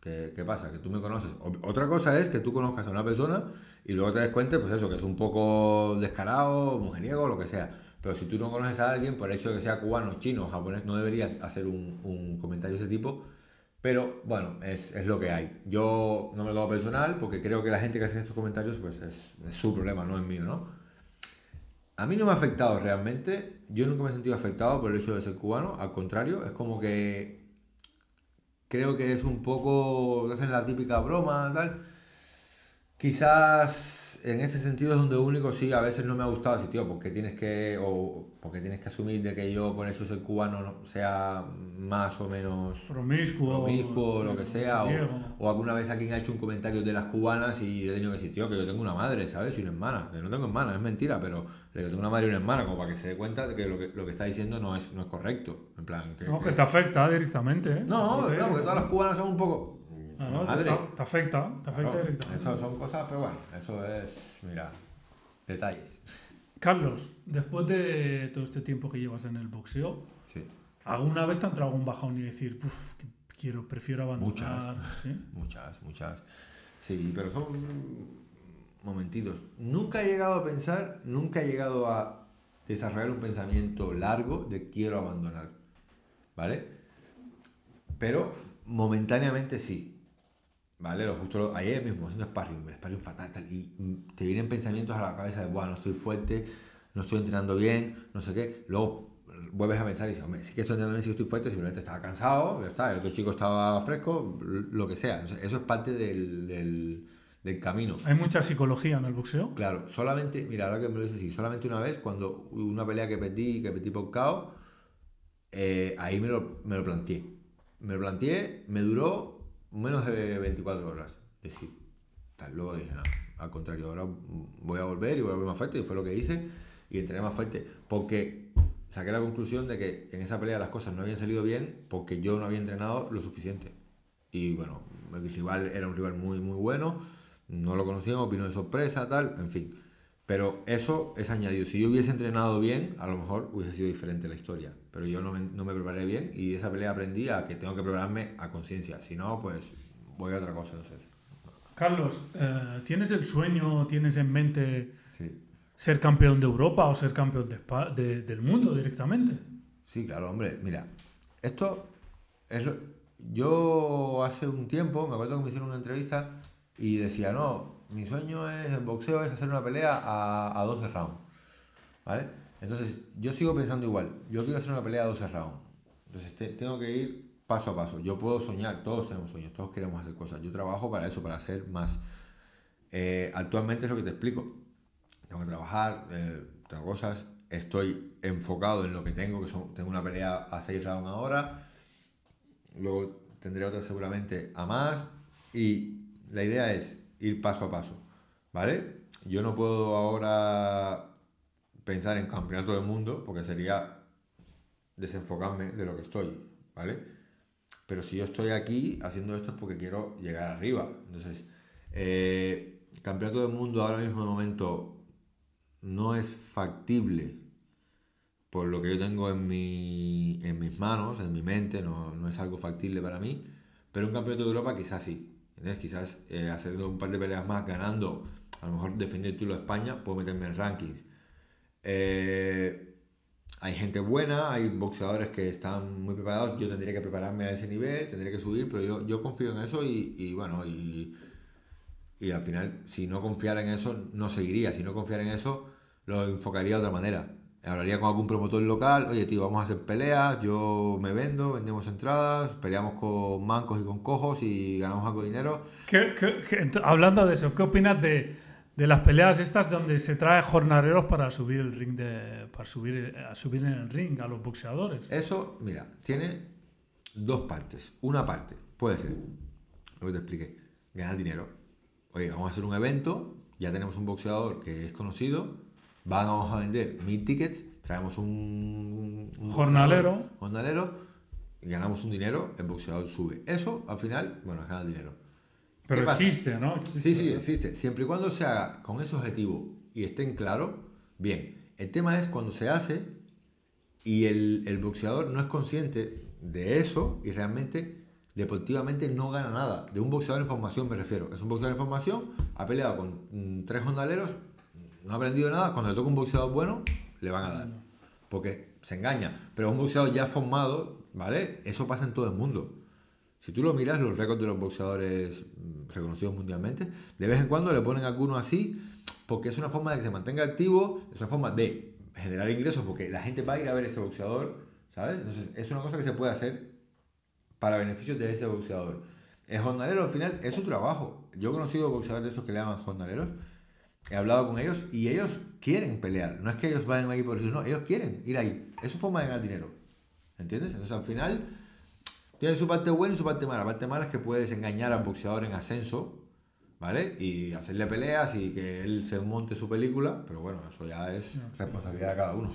¿Qué, qué pasa? Que tú me conoces. O- Otra cosa es que tú conozcas a una persona y luego te des cuenta, pues eso, que es un poco descarado, mujeriego, lo que sea. Pero si tú no conoces a alguien, por el hecho de que sea cubano, chino japonés, no deberías hacer un, un comentario de ese tipo. Pero bueno, es, es lo que hay. Yo no me lo hago personal porque creo que la gente que hace estos comentarios pues es, es su problema, no es mío, ¿no? A mí no me ha afectado realmente. Yo nunca me he sentido afectado por el hecho de ser cubano. Al contrario, es como que creo que es un poco, hacen la típica broma, tal. Quizás en este sentido es donde único sí, a veces no me ha gustado decir, tío, porque tienes que, o porque tienes que asumir de que yo por eso ser cubano no- sea más o menos Promiscuo. promiscuo o lo que sea, o, o alguna vez alguien ha hecho un comentario de las cubanas y he tenido que decir, tío, que yo tengo una madre, ¿sabes? Y una hermana, que no tengo hermana, es mentira, pero le digo, tengo una madre y una hermana, como para que se dé cuenta de que lo que, lo que está diciendo no es, no es correcto. En plan, que, No, que- que te afecta directamente. ¿eh? no, claro, porque todas las cubanas son un poco. Ah, no, te, madre. te afecta, te afecta Claro, directamente. eso son cosas, pero bueno, eso es, mira, detalles. Carlos, después de todo este tiempo que llevas en el boxeo, Sí, ¿alguna vez te ha entrado un bajón y decir, "Puf, quiero, prefiero abandonar? ¿Sí? muchas, muchas. Sí, pero son momentitos. Nunca he llegado a pensar, nunca he llegado a desarrollar un pensamiento largo de quiero abandonar. ¿Vale? Pero momentáneamente sí. ¿Vale? Lo justo ayer mismo haciendo sparring, sparring fatal, tal, y mm, te vienen pensamientos a la cabeza de, bueno, no estoy fuerte, no estoy entrenando bien, no sé qué. Luego mm, vuelves a pensar y dices, hombre, sí que estoy entrenando bien, sí que estoy fuerte, simplemente estaba cansado, ya está, el otro chico estaba fresco, lo que sea. Sea, eso es parte del, del, del camino. ¿Hay mucha psicología en el boxeo? Claro, solamente, mira, ahora que me lo dices así, solamente una vez, cuando una pelea que perdí, que perdí por KO, eh, ahí me lo, me lo planteé. Me lo planteé, me duró menos de 24 horas. Decir, tal, luego dije, no, al contrario, ahora voy a volver y voy a volver más fuerte, y fue lo que hice, y entrené más fuerte, porque saqué la conclusión de que en esa pelea las cosas no habían salido bien, porque yo no había entrenado lo suficiente. Y bueno, el rival era un rival muy, muy bueno, no lo conocíamos, vino de sorpresa, tal, en fin. Pero eso es añadido. Si yo hubiese entrenado bien, a lo mejor hubiese sido diferente la historia. Pero yo no me, no me preparé bien y esa pelea aprendí a que tengo que prepararme a conciencia. Si no, pues voy a otra cosa, no sé. Carlos, eh, ¿tienes el sueño, tienes en mente Sí. ser campeón de Europa o ser campeón de Espa- de- del mundo directamente? Sí, claro, hombre. Mira, esto es lo... Yo hace un tiempo, me acuerdo que me hicieron una entrevista y decía, no, mi sueño es, en boxeo es hacer una pelea a, a 12 rounds. ¿Vale? Entonces, yo sigo pensando igual. Yo quiero hacer una pelea a 12 rounds. Entonces, te- tengo que ir paso a paso. Yo puedo soñar, todos tenemos sueños, todos queremos hacer cosas. Yo trabajo para eso, para hacer más. Eh, actualmente es lo que te explico. Tengo que trabajar, eh, tengo cosas, estoy enfocado en lo que tengo, que son, tengo una pelea a 6 rounds ahora, luego tendré otra seguramente a más, y la idea es ir paso a paso, ¿vale? Yo no puedo ahora pensar en campeonato del mundo porque sería desenfocarme de lo que estoy, ¿vale? Pero si yo estoy aquí haciendo esto es porque quiero llegar arriba. Entonces, eh, campeonato del mundo ahora mismo de momento no es factible por lo que yo tengo en, mi, en mis manos, en mi mente, no, no es algo factible para mí, pero un campeonato de Europa quizás sí. ¿Entiendes? Quizás eh, haciendo un par de peleas más, ganando, a lo mejor defender el título de España, puedo meterme en rankings. Eh, hay gente buena, hay boxeadores que están muy preparados, yo tendría que prepararme a ese nivel, tendría que subir, pero yo, yo confío en eso y, y bueno, y, y al final, si no confiara en eso, no seguiría, si no confiara en eso, lo enfocaría de otra manera hablaría con algún promotor local, oye tío, vamos a hacer peleas, yo me vendo, vendemos entradas, peleamos con mancos y con cojos y ganamos algo de dinero. hablando de eso, ¿qué opinas de, las peleas estas donde se trae jornaleros para subir el ring de, para subir, a subir en el ring a los boxeadores? Eso, mira, tiene dos partes. Una parte puede ser, lo que te expliqué, ganar dinero. Oye, vamos a hacer un evento, ya tenemos un boxeador que es conocido, vamos a vender mil tickets, traemos un, jornalero. jornalero y ganamos un dinero, el boxeador sube. Eso, al final, bueno, gana dinero. Pero existe, ¿no? sí, sí, existe. Siempre y cuando se haga con ese objetivo y estén claros, bien. El tema es cuando se hace y el, el boxeador no es consciente de eso y realmente deportivamente no gana nada. De un boxeador en formación me refiero. Es un boxeador en formación, ha peleado con mm, tres jornaleros, no ha aprendido nada, cuando le toca un boxeador bueno, le van a dar. Porque se engaña. Pero un boxeador ya formado, ¿vale? Eso pasa en todo el mundo. Si tú lo miras, los récords de los boxeadores mm, reconocidos mundialmente, de vez en cuando le ponen alguno así, porque es una forma de que se mantenga activo, es una forma de generar ingresos, porque la gente va a ir a ver ese boxeador, ¿sabes? Entonces, es una cosa que se puede hacer para beneficios de ese boxeador. El jornalero al final es su trabajo. Yo he conocido boxeadores de estos que le llaman jornaleros, he hablado con ellos y ellos quieren pelear. No es que ellos vayan ahí por eso, no, ellos quieren ir ahí. Es su forma de ganar dinero. ¿Entiendes? Entonces al final tiene su parte buena y su parte mala. La parte mala es que puedes engañar al boxeador en ascenso, ¿vale? Y hacerle peleas y que él se monte su película, pero bueno, eso ya es responsabilidad de cada uno.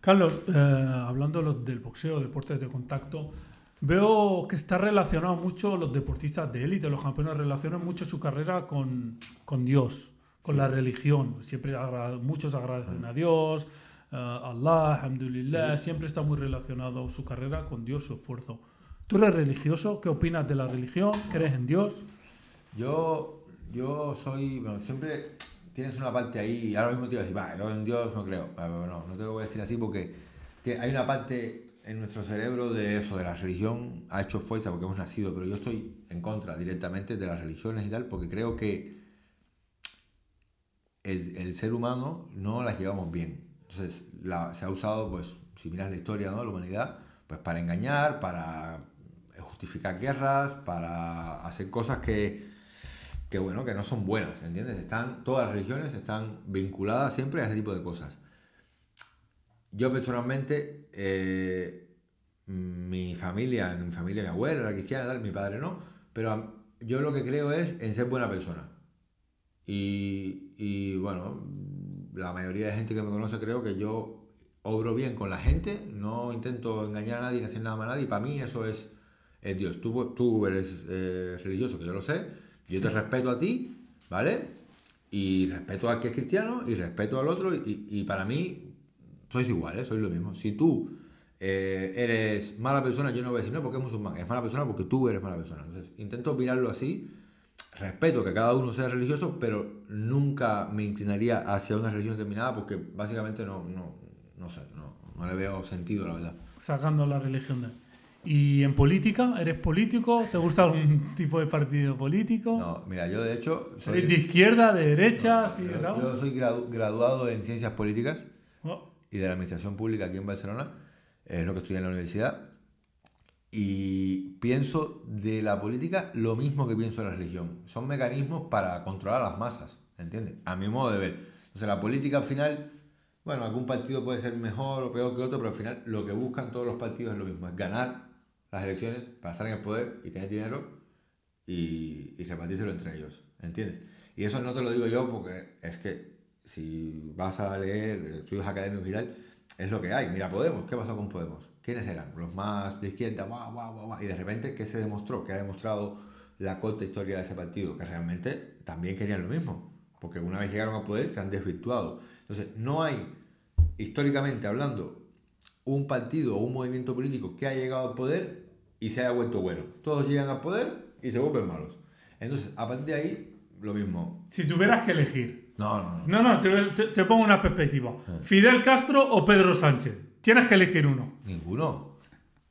Carlos, eh, hablando del boxeo, deportes de contacto, veo que está relacionado mucho los deportistas de élite, los campeones relacionan mucho su carrera con, con Dios con la religión. Siempre muchos agradecen a Dios, a Allah, alhamdulillah, siempre está muy relacionado su carrera con Dios, su esfuerzo. ¿Tú eres religioso? ¿Qué opinas de la religión? ¿Crees en Dios? Yo, yo soy, bueno, siempre tienes una parte ahí, y ahora mismo te a decir, va, yo en Dios no creo. No, no te lo voy a decir así porque hay una parte en nuestro cerebro de eso, de la religión, ha hecho fuerza porque hemos nacido, pero yo estoy en contra directamente de las religiones y tal, porque creo que el, ser humano no las llevamos bien. Entonces, se ha usado, pues, si miras la historia de la humanidad, pues para engañar, para justificar guerras, para hacer cosas que, que, bueno, que no son buenas, ¿entiendes? Están, todas las religiones están vinculadas siempre a ese tipo de cosas. Yo personalmente, eh, mi familia, mi familia, mi abuela era cristiana, tal, mi padre no, pero yo lo que creo es en ser buena persona. Y, y, bueno, la mayoría de gente que me conoce creo que yo obro bien con la gente, no intento engañar a nadie ni hacer nada a nadie, y para mí eso es, es Dios. Tú, tú eres eh, religioso, que yo lo sé, yo te respeto a ti, ¿vale? Y respeto al que es cristiano y respeto al otro, y, y para mí sois iguales, sois lo mismo. Si tú eh, eres mala persona, yo no voy a decir, no, porque es musulmán, es mala persona porque tú eres mala persona. Entonces, intento mirarlo así respeto que cada uno sea religioso, pero nunca me inclinaría hacia una religión determinada porque básicamente no, no, no sé, no, no le veo sentido, la verdad. Sacando la religión de... ¿Y en política? ¿Eres político? ¿Te gusta algún tipo de partido político? No, mira, yo de hecho... Soy, ¿Eres de izquierda, de derecha? sí, yo, yo, soy graduado en Ciencias Políticas oh. y de la Administración Pública aquí en Barcelona, es lo que estudié en la universidad, y pienso de la política lo mismo que pienso de la religión. Son mecanismos para controlar a las masas, ¿entiendes? A mi modo de ver. Entonces la política al final, bueno, algún partido puede ser mejor o peor que otro, pero al final lo que buscan todos los partidos es lo mismo, es ganar las elecciones para estar en el poder y tener dinero y, y repartírselo entre ellos, ¿entiendes? Y eso no te lo digo yo porque es que si vas a leer estudios académicos y tal, es lo que hay. Mira, Podemos, ¿qué pasó con Podemos? ¿Quiénes eran? Los más de izquierda, guau, guau, guau, y de repente, ¿qué se demostró? ¿Qué ha demostrado la corta historia de ese partido? Que realmente también querían lo mismo, porque una vez llegaron al poder se han desvirtuado. Entonces, no hay, históricamente hablando, un partido o un movimiento político que haya llegado al poder y se haya vuelto bueno. Todos llegan al poder y se vuelven malos. Entonces, a partir de ahí, lo mismo. Si tuvieras que elegir. No, no, no. No, no, te, te pongo una perspectiva. ¿Fidel Castro o Pedro Sánchez? Tienes que elegir uno. Ninguno.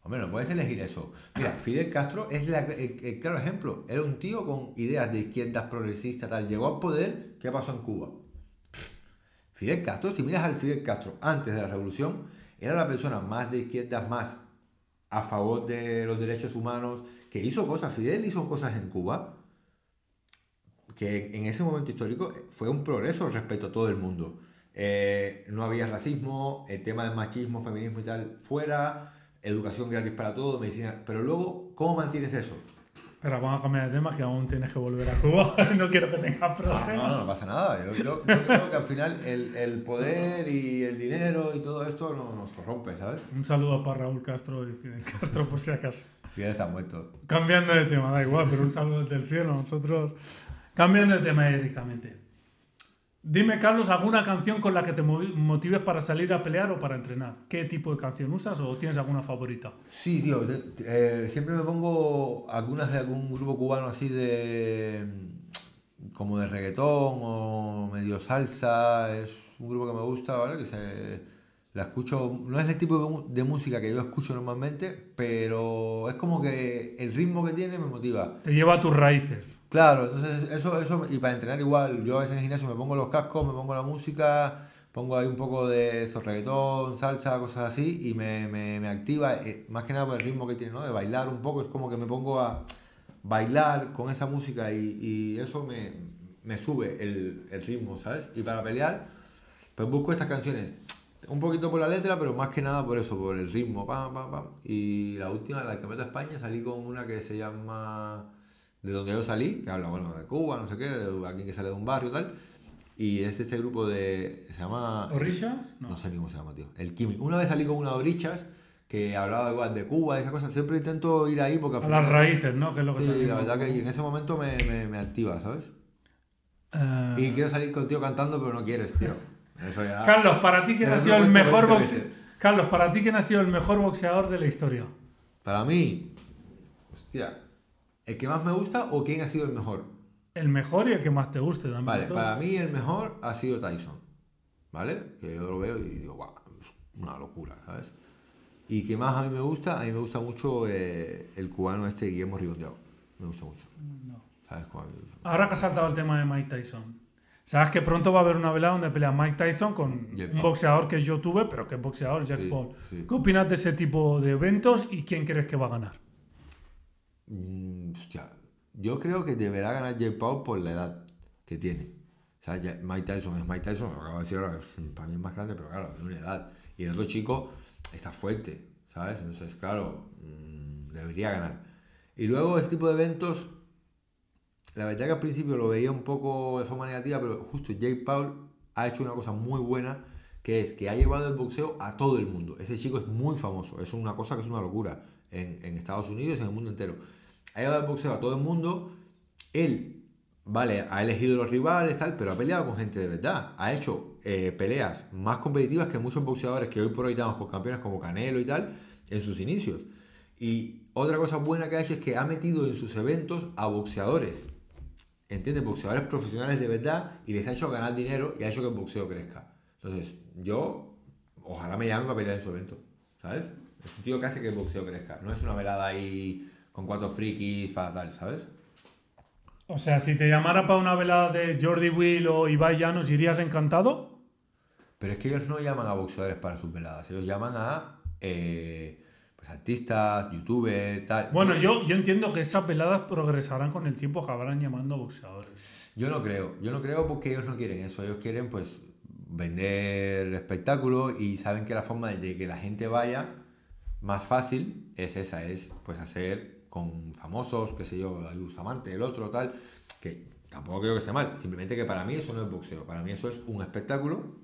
Hombre, no puedes elegir eso. Mira, Fidel Castro es la- el, el claro ejemplo. Era un tío con ideas de izquierdas progresistas, tal. Llegó al poder, ¿qué pasó en Cuba? Fidel Castro, si miras al Fidel Castro antes de la revolución, era la persona más de izquierdas, más a favor de los derechos humanos, que hizo cosas. Fidel hizo cosas en Cuba que en ese momento histórico fue un progreso respecto a todo el mundo. Eh, no había racismo, el tema del machismo, feminismo y tal fuera, educación gratis para todo, medicina. Pero luego, ¿cómo mantienes eso? Pero vamos a cambiar de tema que aún tienes que volver a Cuba. no quiero que tengas Ah, problemas. no, no, no pasa nada. Yo, yo- yo creo que al final el, el poder y el dinero y todo esto no- nos corrompe, ¿sabes? Un saludo para Raúl Castro y Fidel Castro por si acaso. Fidel está muerto. Cambiando de tema, da igual, pero un saludo desde el cielo. Nosotros. Cambiando de tema directamente. Dime, Carlos, alguna canción con la que te motives para salir a pelear o para entrenar. ¿Qué tipo de canción usas o tienes alguna favorita? Sí, tío, eh, siempre me pongo algunas de algún grupo cubano así de. mm, como de reggaetón o medio salsa. Es un grupo que me gusta, ¿vale? Que se. La escucho. No es el tipo de música que yo escucho normalmente, pero es como que el ritmo que tiene me motiva. Te lleva a tus raíces. Claro, entonces eso, eso, y para entrenar igual, yo a veces en el gimnasio me pongo los cascos, me pongo la música, pongo ahí un poco de eso, reggaetón, salsa, cosas así, y me, me, me activa, eh, más que nada por el ritmo que tiene, ¿no? De bailar un poco, es como que me pongo a bailar con esa música y, y eso me, me sube el, el ritmo, ¿sabes? Y para pelear, pues busco estas canciones, un poquito por la letra, pero más que nada por eso, por el ritmo, pam, pam, pam. Y la última, la que meto a España, salí con una que se llama de donde yo salí, que habla bueno de Cuba, no sé qué, de alguien que sale de un barrio y tal. Y es ese grupo de. Se llama. ¿Orishas? No sé ni cómo se llama, tío. El Kimi. Una vez salí con una de Orichas que hablaba igual de Cuba y esas cosas. Siempre intento ir ahí porque A las raíces, ¿no? Que es lo que Sí, la verdad que en ese momento me, me, me activa, ¿sabes? Eh, Y quiero salir contigo cantando, pero no quieres, tío. Eso ya. Carlos, para ti, ¿quién ha no sido el mejor 20 boxe- veces. Carlos, para ti, ¿quién ha sido el mejor boxeador de la historia? Para mí. Hostia. ¿El que más me gusta o quién ha sido el mejor? El mejor y el que más te guste también. Vale, para mí el mejor ha sido Tyson. ¿Vale? Que yo lo veo y digo, guau, es una locura, ¿sabes? Y que más a mí me gusta, a mí me gusta mucho eh, el cubano este Guillermo Rigondeado. Me gusta mucho. No. ¿Sabes cuál? Ahora que ha saltado el tema de Mike Tyson. Sabes que pronto va a haber una velada donde pelea Mike Tyson con Jake un boxeador que es youtuber, pero que es boxeador, Jack Sí, Paul. sí. ¿Qué opinas de ese tipo de eventos y quién crees que va a ganar? Mm, hostia, yo creo que deberá ganar Jake Paul por la edad que tiene. O sea, Mike Tyson es Mike Tyson, lo acabo de decir ahora, para mí es más grande, pero claro, tiene una edad. Y el otro chico está fuerte, ¿sabes? Entonces, claro, mm, debería ganar. Y luego, ese tipo de eventos, la verdad que al principio lo veía un poco de forma negativa, pero justo Jake Paul ha hecho una cosa muy buena, que es que ha llevado el boxeo a todo el mundo. Ese chico es muy famoso, es una cosa que es una locura en, en Estados Unidos y en el mundo entero. Ha llevado el boxeo a todo el mundo. Él, vale, ha elegido los rivales, tal, pero ha peleado con gente de verdad. Ha hecho eh, peleas más competitivas que muchos boxeadores que hoy por hoy damos por campeones como Canelo y tal, en sus inicios. Y otra cosa buena que ha hecho es que ha metido en sus eventos a boxeadores ¿entiendes? Boxeadores profesionales de verdad y les ha hecho ganar dinero y ha hecho que el boxeo crezca. Entonces, yo, ojalá me llamen para pelear en su evento, ¿sabes? Es un tío que hace que el boxeo crezca. No es una velada ahí con cuatro frikis para tal, ¿sabes? O sea, si te llamara para una velada de Jordi Will o Ibai Llanos, ¿irías encantado? Pero es que ellos no llaman a boxeadores para sus veladas, ellos llaman a eh, pues artistas, youtubers, tal. Bueno, yo, yo entiendo que esas veladas progresarán con el tiempo, acabarán llamando boxeadores. Yo no creo, yo no creo porque ellos no quieren eso, ellos quieren pues vender espectáculos y saben que la forma de que la gente vaya más fácil es esa, es pues hacer con famosos, qué sé yo, hay Bustamante, el otro, tal, que tampoco creo que esté mal. Simplemente que para mí eso no es boxeo. Para mí eso es un espectáculo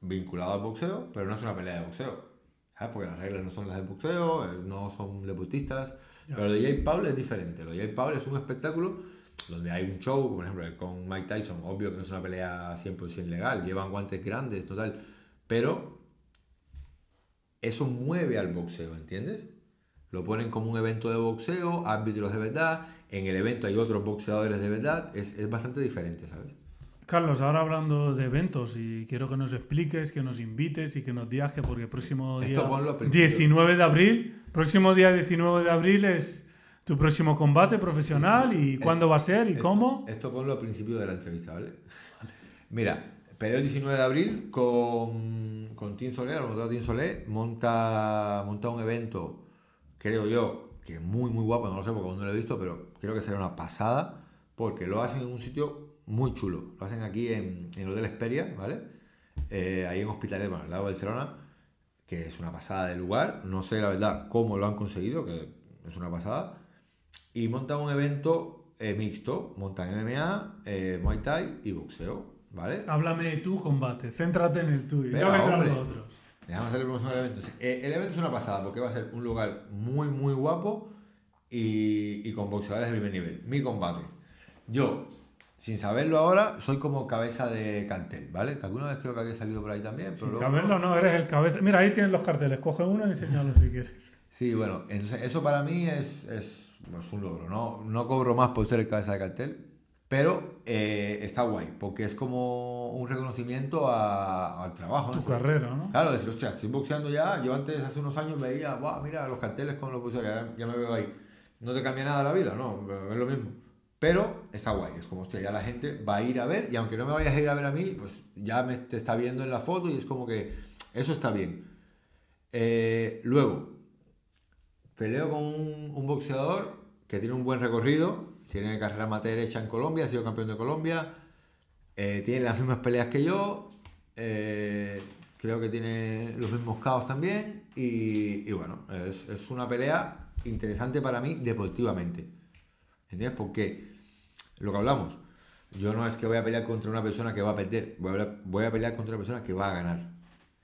vinculado al boxeo, pero no es una pelea de boxeo. ¿Sabes? Porque las reglas no son las del boxeo, eh, no son deportistas. Pero lo de Jake Paul es diferente. Lo de Jake Paul es un espectáculo donde hay un show, por ejemplo, con Mike Tyson. Obvio que no es una pelea 100% legal, llevan guantes grandes, total. Pero eso mueve al boxeo, ¿entiendes? Lo ponen como un evento de boxeo, árbitros de verdad, en el evento hay otros boxeadores de verdad, es, es bastante diferente, ¿sabes? Carlos, ahora hablando de eventos y quiero que nos expliques, que nos invites y que nos digas que porque el próximo día 19 de abril, próximo día 19 de abril es tu próximo combate profesional y cuándo va a ser y cómo. Esto ponlo al principio de la entrevista, ¿vale? Mira, peleo el 19 de abril con, con Tim Soler, el Tim Soler, monta, monta un evento, creo yo, que es muy, muy guapo, no lo sé porque aún no lo he visto, pero creo que será una pasada, porque lo hacen en un sitio muy chulo. Lo hacen aquí en, el Hotel Esperia, ¿vale? Eh, ahí en Hospitalet, al lado de Barcelona, que es una pasada de lugar. No sé la verdad cómo lo han conseguido, que es una pasada. Y montan un evento eh, mixto. Montan MMA, eh, Muay Thai y boxeo, ¿vale? Háblame de tu combate, céntrate en el tuyo. Pero, hombre, los otros. Déjame hacer el evento. el evento es una pasada porque va a ser un lugar muy, muy guapo y, y con boxeadores de primer nivel. Mi combate. Yo sin saberlo ahora, soy como cabeza de cartel, ¿vale? Que alguna vez creo que había salido por ahí también. Pero Sin saberlo, no, eres el cabeza. Mira, ahí tienes los carteles, coge uno y enséñalo si quieres. Sí, bueno, entonces eso para mí es, es pues, un logro. ¿no? no cobro más por ser el cabeza de cartel, pero eh, está guay, porque es como un reconocimiento al trabajo. Tu carrera, ¿no? Claro, decir, hostia, estoy boxeando ya. Yo antes, hace unos años, veía, wow, mira los carteles con los boxeadores, ya me veo ahí. No te cambia nada la vida, ¿no? Es lo mismo. Pero está guay, es como, hostia, ya la gente va a ir a ver y aunque no me vayas a ir a ver a mí, pues ya me, te está viendo en la foto y es como que eso está bien. Eh, luego, peleo con un, boxeador que tiene un buen recorrido, tiene carrera amateur hecha en Colombia, ha sido campeón de Colombia, eh, tiene las mismas peleas que yo, eh, creo que tiene los mismos caos también y, bueno, es, una pelea interesante para mí deportivamente. ¿Entiendes? Porque lo que hablamos, yo no es que voy a pelear contra una persona que va a perder, voy a, pelear contra una persona que va a ganar.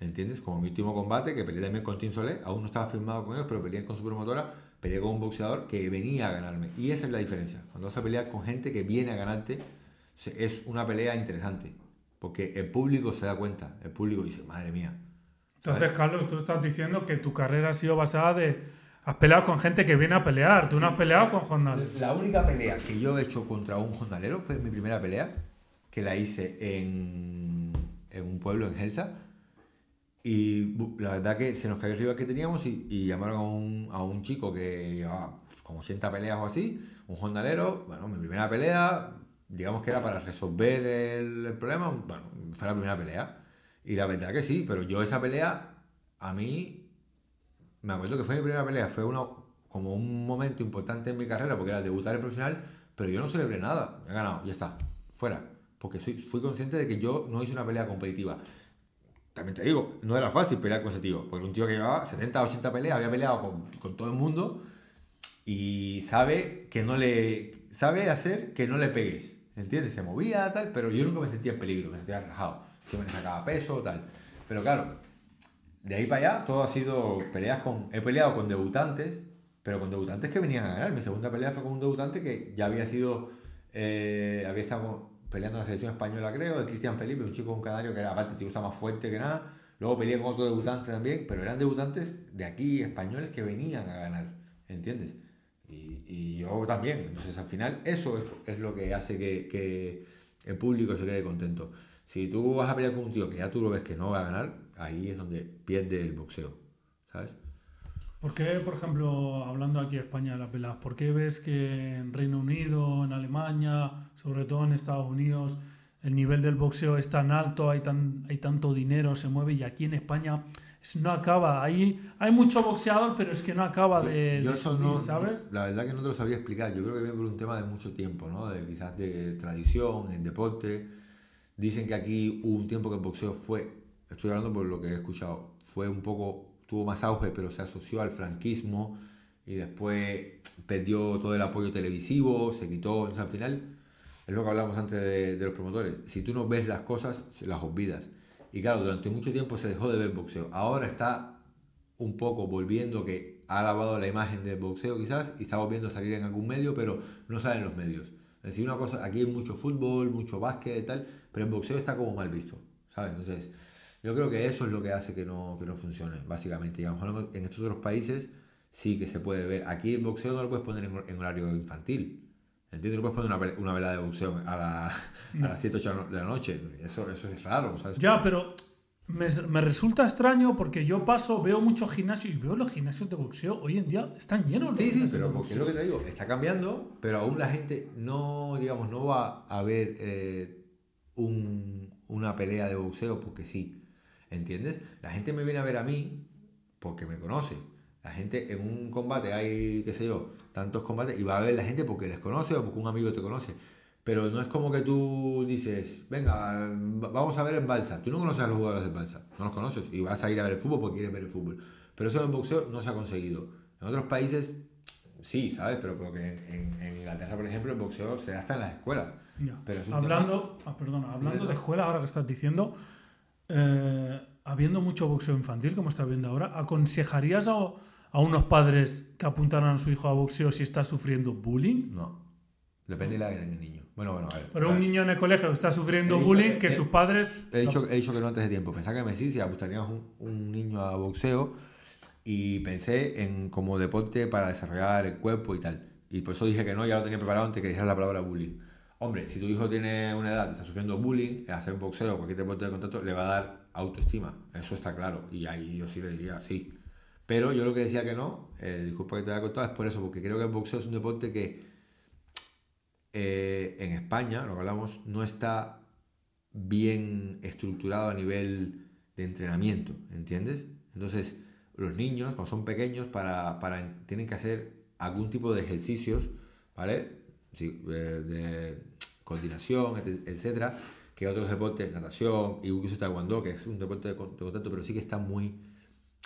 ¿Entiendes? Como mi último combate, que peleé también con Tim Solé, aún no estaba firmado con ellos, pero peleé con su promotora, peleé con un boxeador que venía a ganarme. Y esa es la diferencia. Cuando vas a pelear con gente que viene a ganarte, es una pelea interesante. Porque el público se da cuenta, el público dice, madre mía. Entonces, Carlos, tú estás diciendo que tu carrera ha sido basada de Has peleado con gente que viene a pelear. Tú no has peleado con jornaleros. La única pelea que yo he hecho contra un jornalero fue mi primera pelea, que la hice en, en un pueblo en Helsa. Y la verdad que se nos cayó el rival que teníamos y, llamaron a un, a un, chico que llevaba como 80 peleas o así, un jornalero. Bueno, mi primera pelea, digamos que era para resolver el, el problema. Bueno, fue la primera pelea. Y la verdad que sí, pero yo esa pelea, a mí me acuerdo que fue mi primera pelea, fue uno, como un momento importante en mi carrera, porque era debutar en profesional, pero yo no celebré nada, he ganado, ya está, fuera. Porque soy, fui consciente de que yo no hice una pelea competitiva. También te digo, no era fácil pelear con ese tío, porque un tío que llevaba 70, 80 peleas, había peleado con, todo el mundo y sabe que no le sabe hacer que no le pegues, ¿entiendes? Se movía tal, pero yo nunca me sentía en peligro, me sentía relajado, siempre me sacaba peso tal. Pero claro, de ahí para allá todo ha sido peleas con... He peleado con debutantes, pero con debutantes que venían a ganar. Mi segunda pelea fue con un debutante que ya había sido... Eh, había estado peleando en la selección española, creo, de Cristian Felipe, un chico con canario que era, aparte te gusta más fuerte que nada. Luego peleé con otro debutante también, pero eran debutantes de aquí, españoles, que venían a ganar, ¿entiendes? Y, y yo también. Entonces al final eso es, es lo que hace que, que el público se quede contento. Si tú vas a pelear con un tío que ya tú lo ves que no va a ganar, ahí es donde pierde el boxeo, ¿sabes? ¿Por qué, por ejemplo, hablando aquí de España de las peleas, por qué ves que en Reino Unido, en Alemania, sobre todo en Estados Unidos, el nivel del boxeo es tan alto, hay, tan, hay tanto dinero, se mueve y aquí en España no acaba. Hay, hay mucho boxeador, pero es que no acaba de, yo, ¿sabes? La verdad que no te lo sabía explicar. Yo creo que viene por un tema de mucho tiempo, ¿no? De quizás de tradición, en deporte. Dicen que aquí hubo un tiempo que el boxeo fue estoy hablando por lo que he escuchado, fue un poco, tuvo más auge, pero se asoció al franquismo y después perdió todo el apoyo televisivo, se quitó, o sea, al final es lo que hablamos antes de, de los promotores. Si tú no ves las cosas, se las olvidas. Y claro, durante mucho tiempo se dejó de ver boxeo. Ahora está un poco volviendo que ha lavado la imagen del boxeo quizás y está volviendo a salir en algún medio, pero no sale en los medios. Es decir, una cosa, aquí hay mucho fútbol, mucho básquet y tal, pero el boxeo está como mal visto, ¿sabes? Entonces, yo creo que eso es lo que hace que no, que no funcione, básicamente. Y a lo mejor en estos otros países sí que se puede ver. Aquí el boxeo no lo puedes poner en, horario infantil. ¿Entiendes? No puedes poner una, una velada de boxeo a, la, a las 7, 8 de la noche. Eso, eso es raro, ¿sabes? Ya, pero me, me, resulta extraño porque yo paso, veo muchos gimnasios y veo los gimnasios de boxeo hoy en día están llenos. Sí, sí, pero es lo que te digo, está cambiando, pero aún la gente no, digamos, no va a ver eh, un, una pelea de boxeo porque sí. ¿Entiendes? La gente me viene a ver a mí porque me conoce. La gente en un combate hay, qué sé yo, tantos combates y va a ver la gente porque les conoce o porque un amigo te conoce. Pero no es como que tú dices, venga, vamos a ver el Balsa. Tú no conoces a los jugadores del Balsa, no los conoces y vas a ir a ver el fútbol porque quieres ver el fútbol. Pero eso en boxeo no se ha conseguido. En otros países sí, ¿sabes? Pero porque en, en Inglaterra, por ejemplo, el boxeo se da hasta en las escuelas. Pero hablando, ah, hablando de escuela, ahora que estás diciendo, eh, habiendo mucho boxeo infantil, como está viendo ahora, ¿aconsejarías a, a unos padres que apuntaran a su hijo a boxeo si está sufriendo bullying? No. Depende de la edad del niño. Bueno, bueno, a ver. Pero un niño en el colegio está sufriendo bullying, que, sus padres. He dicho, he dicho que no antes de tiempo. Pensaba que me sí, si apuntaríamos un, un niño a boxeo y pensé en como deporte para desarrollar el cuerpo y tal. Y por eso dije que no, ya lo tenía preparado antes que dijera la palabra bullying. Hombre, si tu hijo tiene una edad, está sufriendo bullying, hacer boxeo o cualquier deporte de contacto le va a dar autoestima. Eso está claro. Y ahí yo sí le diría sí. Pero yo lo que decía que no, eh, disculpa que te haya contado, es por eso, porque creo que el boxeo es un deporte que eh, en España, lo que hablamos, no está bien estructurado a nivel de entrenamiento, ¿entiendes? Entonces, los niños, cuando son pequeños, para, para tienen que hacer algún tipo de ejercicios, ¿vale? de, coordinación, etcétera, que otros deportes, natación, incluso taekwondo, que es un deporte de contacto, pero sí que está muy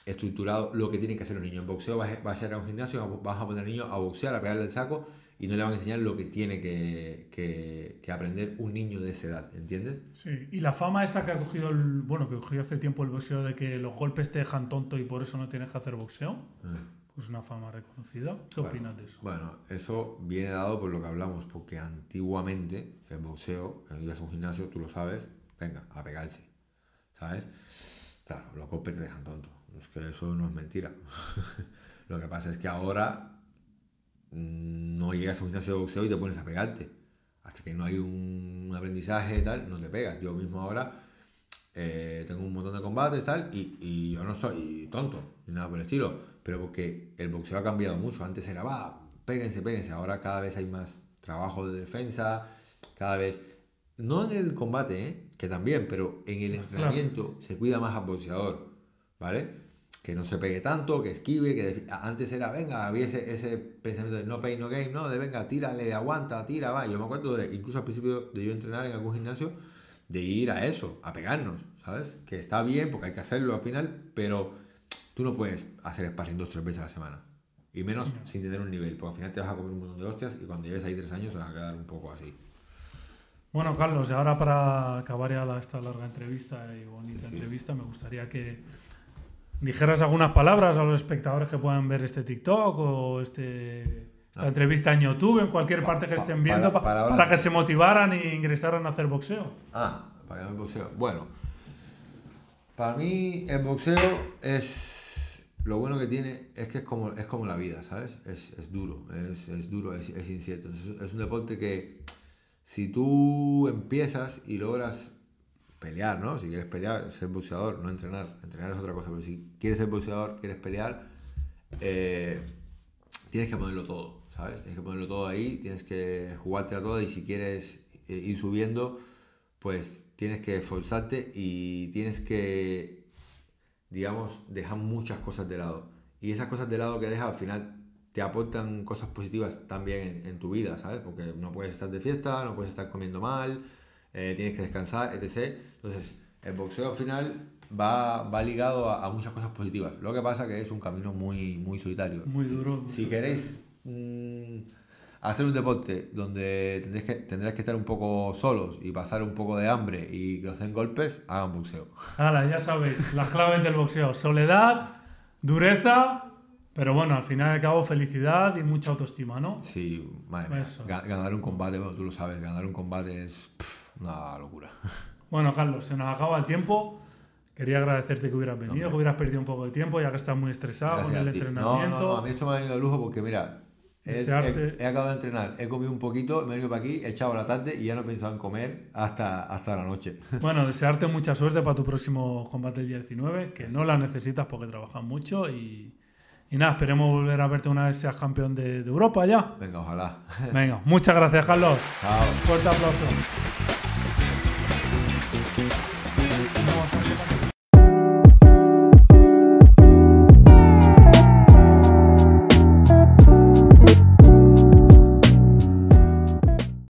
estructurado lo que tienen que hacer los niños. En boxeo vas a, vas a ir a un gimnasio, vas a poner al niño a boxear, a pegarle el saco y no le van a enseñar lo que tiene que, que, que, aprender un niño de esa edad, ¿entiendes? Sí, y la fama esta que ha cogido el, bueno, que cogió hace tiempo el boxeo de que los golpes te dejan tonto y por eso no tienes que hacer boxeo. Ah es una fama reconocida. ¿Qué opinas de eso? Bueno, eso viene dado por lo que hablamos, porque antiguamente el boxeo, ibas a un gimnasio, tú lo sabes, venga, a pegarse, ¿sabes? Claro, los golpes te dejan tonto. Es que eso no es mentira. lo que pasa es que ahora mm, no llegas a un gimnasio de boxeo y te pones a pegarte. Hasta que no hay un aprendizaje y tal, no te pegas. Yo mismo ahora eh, tengo un montón de combates tal, y, y yo no soy tonto, ni nada por el estilo pero porque el boxeo ha cambiado mucho. Antes era, va, péguense, péguense. Ahora cada vez hay más trabajo de defensa, cada vez, no en el combate, ¿eh? que también, pero en el entrenamiento se cuida más al boxeador, ¿vale? Que no se pegue tanto, que esquive, que antes era, venga, había ese, ese, pensamiento de no pain, no game, no, de venga, tírale, aguanta, tira, va. Yo me acuerdo de, incluso al principio de yo entrenar en algún gimnasio, de ir a eso, a pegarnos, ¿sabes? Que está bien, porque hay que hacerlo al final, pero Tú no puedes hacer sparring dos o tres veces a la semana. Y menos sin tener un nivel, porque al final te vas a comer un montón de hostias y cuando lleves ahí tres años te vas a quedar un poco así. Bueno, Carlos, y ahora para acabar ya esta larga entrevista y bonita entrevista, me gustaría que dijeras algunas palabras a los espectadores que puedan ver este TikTok o este, ah. entrevista en YouTube, en cualquier parte que estén viendo, para, para, que se motivaran e ingresaran a hacer boxeo. Ah, para el boxeo. Bueno, para mí el boxeo es lo bueno que tiene es que es como, es como la vida, ¿sabes? Es, es duro, es, es, duro, es, es incierto. Es, un deporte que si tú empiezas y logras pelear, ¿no? Si quieres pelear, ser boxeador, no entrenar. Entrenar es otra cosa, pero si quieres ser boxeador, quieres pelear, eh, tienes que ponerlo todo, ¿sabes? Tienes que ponerlo todo ahí, tienes que jugarte a todo y si quieres eh, ir subiendo, pues tienes que esforzarte y tienes que digamos, deja muchas cosas de lado. Y esas cosas de lado que deja al final te aportan cosas positivas también en, tu vida, ¿sabes? Porque no puedes estar de fiesta, no puedes estar comiendo mal, eh, tienes que descansar, etc. Entonces, el boxeo al final va, va ligado a, muchas cosas positivas. Lo que pasa que es un camino muy, muy solitario. Muy duro. Si queréis mm, hacer un deporte donde tendréis que, tendréis que estar un poco solos y pasar un poco de hambre y que os den golpes, hagan boxeo. Hala, ya sabéis, las claves del boxeo. Soledad, dureza, pero bueno, al final y al cabo felicidad y mucha autoestima, ¿no? Sí, madre mía, Eso. ganar un combate, bueno, tú lo sabes, ganar un combate es pff, una locura. Bueno, Carlos, se nos acaba el tiempo. Quería agradecerte que hubieras venido, que hubieras perdido un poco de tiempo, ya que estás muy estresado con Gracias el ti. No, entrenamiento. no, no, a mí esto me ha venido de lujo porque mira, he, he- he acabado de entrenar, he comido un poquito, me he venido para aquí, he echado la tarde y ya no he pensado en comer hasta, hasta la noche. Bueno, desearte mucha suerte para tu próximo combate el día 19, que no la necesitas porque trabajas mucho y, y nada, esperemos volver a verte una vez seas campeón de, de Europa ya. Venga, ojalá. Venga, muchas gracias, Carlos. Chao. Fuerte aplauso.